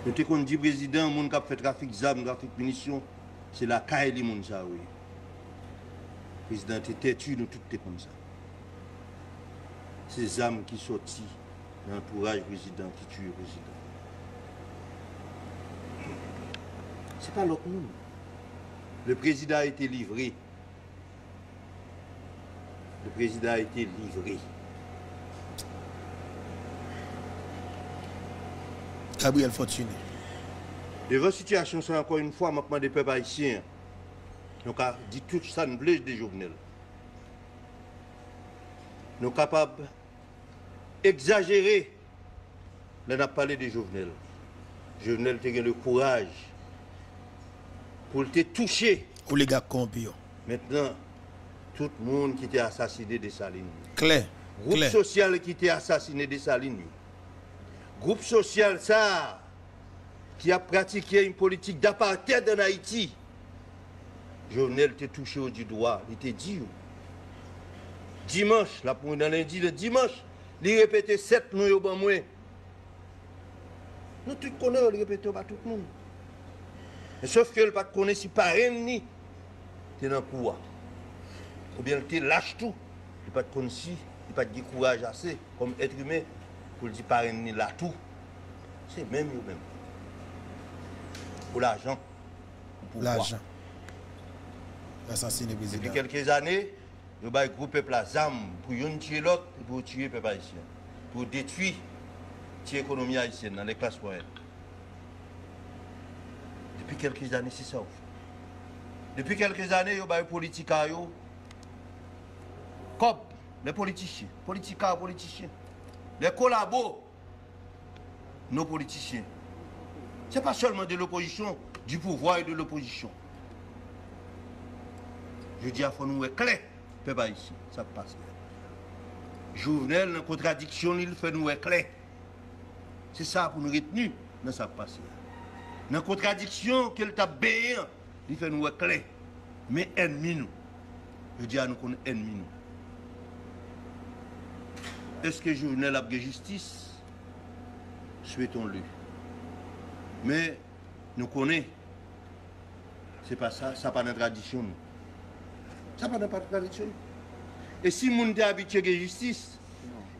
Nou te kon di prezident, moun kap fè trafik zam, trafik munisyon, se la kae li moun sa yo yo. Président te têtu nous tout te comme ça. Ces âmes qui sortent dans l'entourage président qui tue le président. C'est pas l'autre monde. Le président a été livré. Le président a été livré. Gabriel Fortuné. Devant situation, c'est encore une fois, maintenant des peuples haïtiens. Donc, a dit tout ça, nous voulons des journaux. Nous sommes capables d'exagérer. Là, on a parlé de Jovenel. Jovenel a eu le courage pour te toucher. Ou les gars compio. Maintenant, tout le monde qui était assassiné de Salines. Claire. Groupe Claire. social qui était assassiné de Salines. Groupe social, ça, qui a pratiqué une politique d'apartheid en Haïti. Jovenel te touché au du doigt, il te dit. oh. Dimanche, là pour dans lundi, le dimanche, il répétait sept nous au ban moins. Nous tous connaissons, il répétait pas tout le monde. Mais sauf que le pas si parrain ni, t'es dans le pouvoir. Ou bien tu lâche tout. Il pas connaît si, il pas de courage assez comme être humain pour dire parrain ni là tout. C'est même eux même. Pour l'argent. L'argent. Depuis quelques années, nous avons peuple à ZAM pour tuer l'autre pour tuer le peuple haïtien. Pour détruire l'économie haïtienne dans les classes moyennes. Depuis quelques années, c'est ça. Depuis quelques années, nous avons politique à eux. Comme les politiciens, politiques politiciens, les collabos, nos politiciens. Ce n'est pas seulement de l'opposition, du pouvoir et de l'opposition. Je dis à nous être clair, peuple ici, ça passe. Journal, en contradiction, il fait nous être clair. C'est ça pour nous retenir dans ça passe. Dans contradiction, qu'il t'a béant, il fait nous être clair. Mais ennemi nous. Je dis à nous qu'on est ennemi nous. Est-ce que Journal a de justice? Souhaitons-le. Mais nous connaissons. C'est pas ça, ça pas notre tradition. nous. Ça pas notre tradition. Et si moun est habitué à la justice,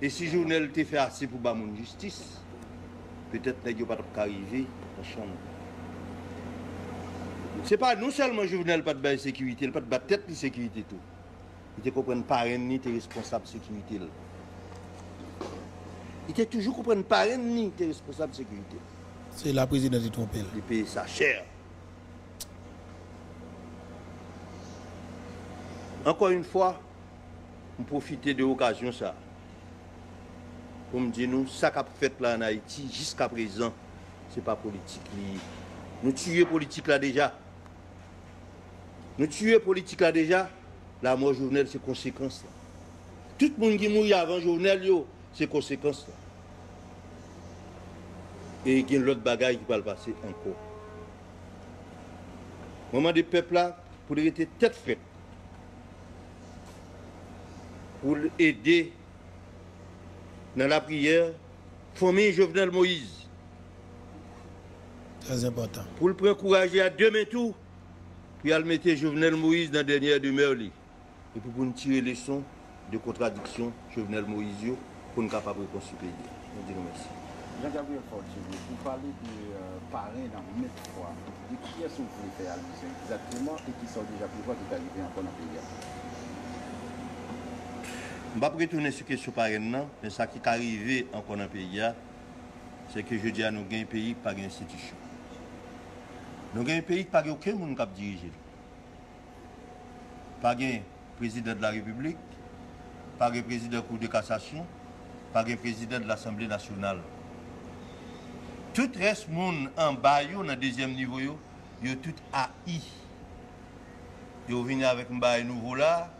et si journal te fait assez pour ba moun justice, peut-être que pas arriver en chambre. C'est pas non seulement journal pas de bail sécurité, il pas de battre tête de sécurité tout. Il te comprend parrain ni t'es responsable de sécurité. Il te toujours comprendre parrain ni t'es responsable de sécurité. C'est la présidente qui trompe. Il paye ça cher. Encore une fois, on profite de l'occasion ça. Pour me dire nous, ça qu'a fait là en Haïti jusqu'à présent, c'est pas politique. li. Nous tuons politique là déjà. Nous tuons politique là déjà. La mort journal, c'est conséquence là. Tout le monde qui mourit avant journal, c'est conséquence là. Et il y a l'autre bagaille qui va le passer encore. Moment des peuples là, pour rester tête faite, pour aider dans la prière, famille Jovenel Moïse, Très important. pour le encourager à demain tout, puis à le mettre Jovenel Moïse dans la dernière demeure. Et puis pour nous tirer les sons de contradiction, Jovenel Moïse, pour nous capable de reconstruire le pays. Je dis merci. Jean-Gabriel Fortuné, vous parlez de euh, parrain dans maintes fois. De qui est-ce que vous voulez faire allusion exactement et qui sont déjà prévois qui est arrivé encore dans le pays? Je ne vais pas retourner sur la question parraine, mais ce qui est arrivé encore dans le pays, c'est que je dis à nous, un pays pas d'institution. Nous avons un pays pas aucun monde qui dirige. Pas de président de la République, pas de président de la Cour de cassation, pas de président de l'Assemblée nationale. Tout reste monde en bas, dans le deuxième niveau, yo, yo tout AI. Yo venu avec un nouveau là,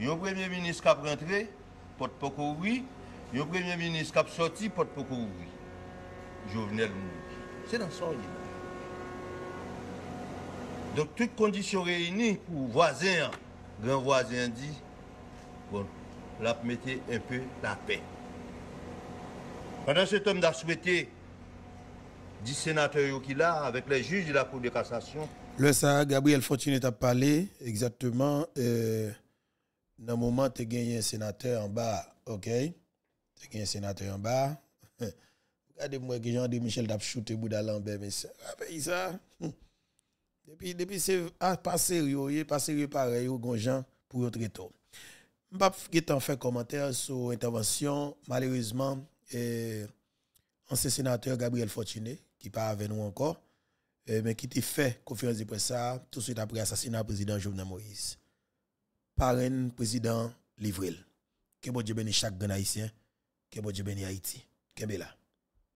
yon premier ministre qui a rentré, porte pas ouvri, yon premier ministre qui a sorti, porte pas ouvri. Jovenel Moïse. C'est dans ça. Donc toutes conditions réunies pour voisins grand voisin dit, bon, la mettez un peu la paix. Pendant ce temps, a souhaité 10 sénateurs qui là, avec les juges de la Cour de cassation, Le ça, Gabriel Fortuné t'a parlé exactement. Euh, dans le moment, tu as un sénateur en bas, ok? Tu as un sénateur en bas. *laughs* Regardez-moi que Jean-Denis Michel t'a shooté Bouddha Lambert, mais ça, ça. *laughs* Depuis, depuis c'est pas sérieux, pas sérieux pareil, au gens pour autre tôt. Je vais pas faire commentaire sur l'intervention, malheureusement, euh, ancien sénateur Gabriel Fortuné, qui pas avec nous encore, euh, mais qui t'a fait conférence de presse tout de suite après l'assassinat du président Jovenel Moïse. Parrain président Livrel. Que bon Dieu bénisse chaque grand haïtien, que bon Dieu bénisse Haïti. Kembela.